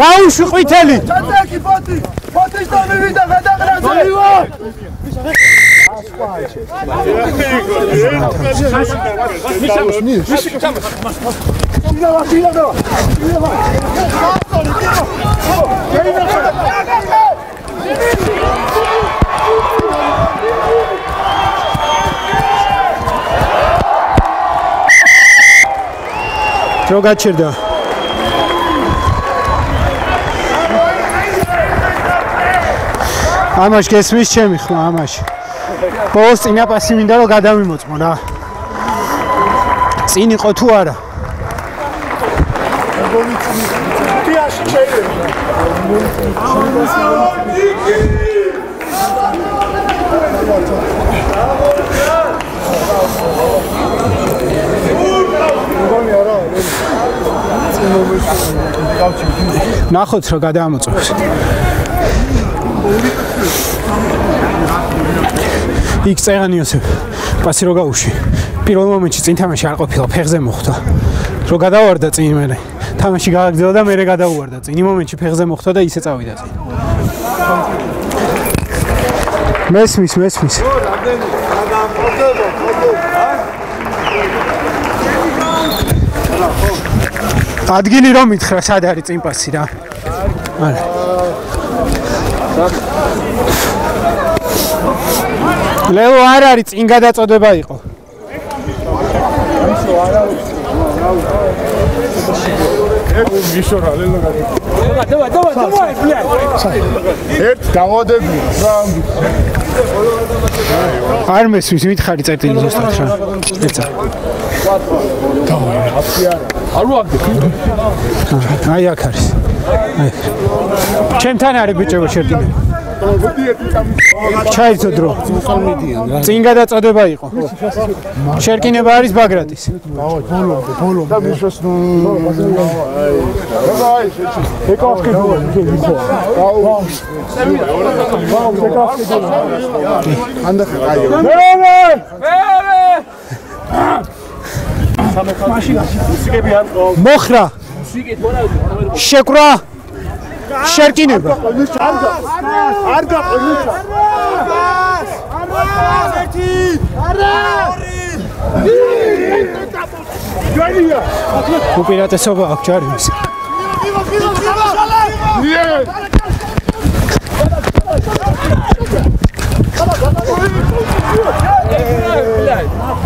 გაუშვი ყვითელი ჩატაკი ფოტი ფოტის და მივიდა გადაღრაზე რო გაჩერდა ამაში გესმის ჩემი ხმა ამაში ბოლოს წინა პასი მინდა რომ გადამიმოწმო რა წინ იყო თუ არა ნახოთ რა გადამოწმოს იქ წეღანი იოსებ პასი რო გაუში. პირველ მომენტში წინ თამაში არ ყოფილა ფეხზე მოხვდა. რო გადავარდა წინ მე თამაში გააგრძელა და მე გადავარდა წინ. იმ მომენტში ფეხზე მოხვდა და ისე წავიდა წინ. მესმის მესმის ადგილი რომ მითხრა სად არის წინ პასი რა არა ლეო არ არის წინ გადაწოდება იყო მიშორა ლელო გადი Давай, давай, давай, блядь. ერთ გამოდები რა არ მესმის მითხარი წერტილი ზუსტად რა ეცა არ ვაგდე აი აქ არის. აი. ჩემთან არის ბიჭებო შერტინე ჩაიცო დრო. წინ გადაწოდება იყო. შერკინება არის ბაგრატის. და მიშოს ნუ აი ეკავსკე გოლა მიხო აუ აუ ეკავსკე მუსიკები არ ყავს მოხრა. მუსიკით მორალ შეკრა. შერკინება. არ გაყოლიშა არა ერთი არა ჯარია უპირატესობა აქვს ჯარიმის Yeah.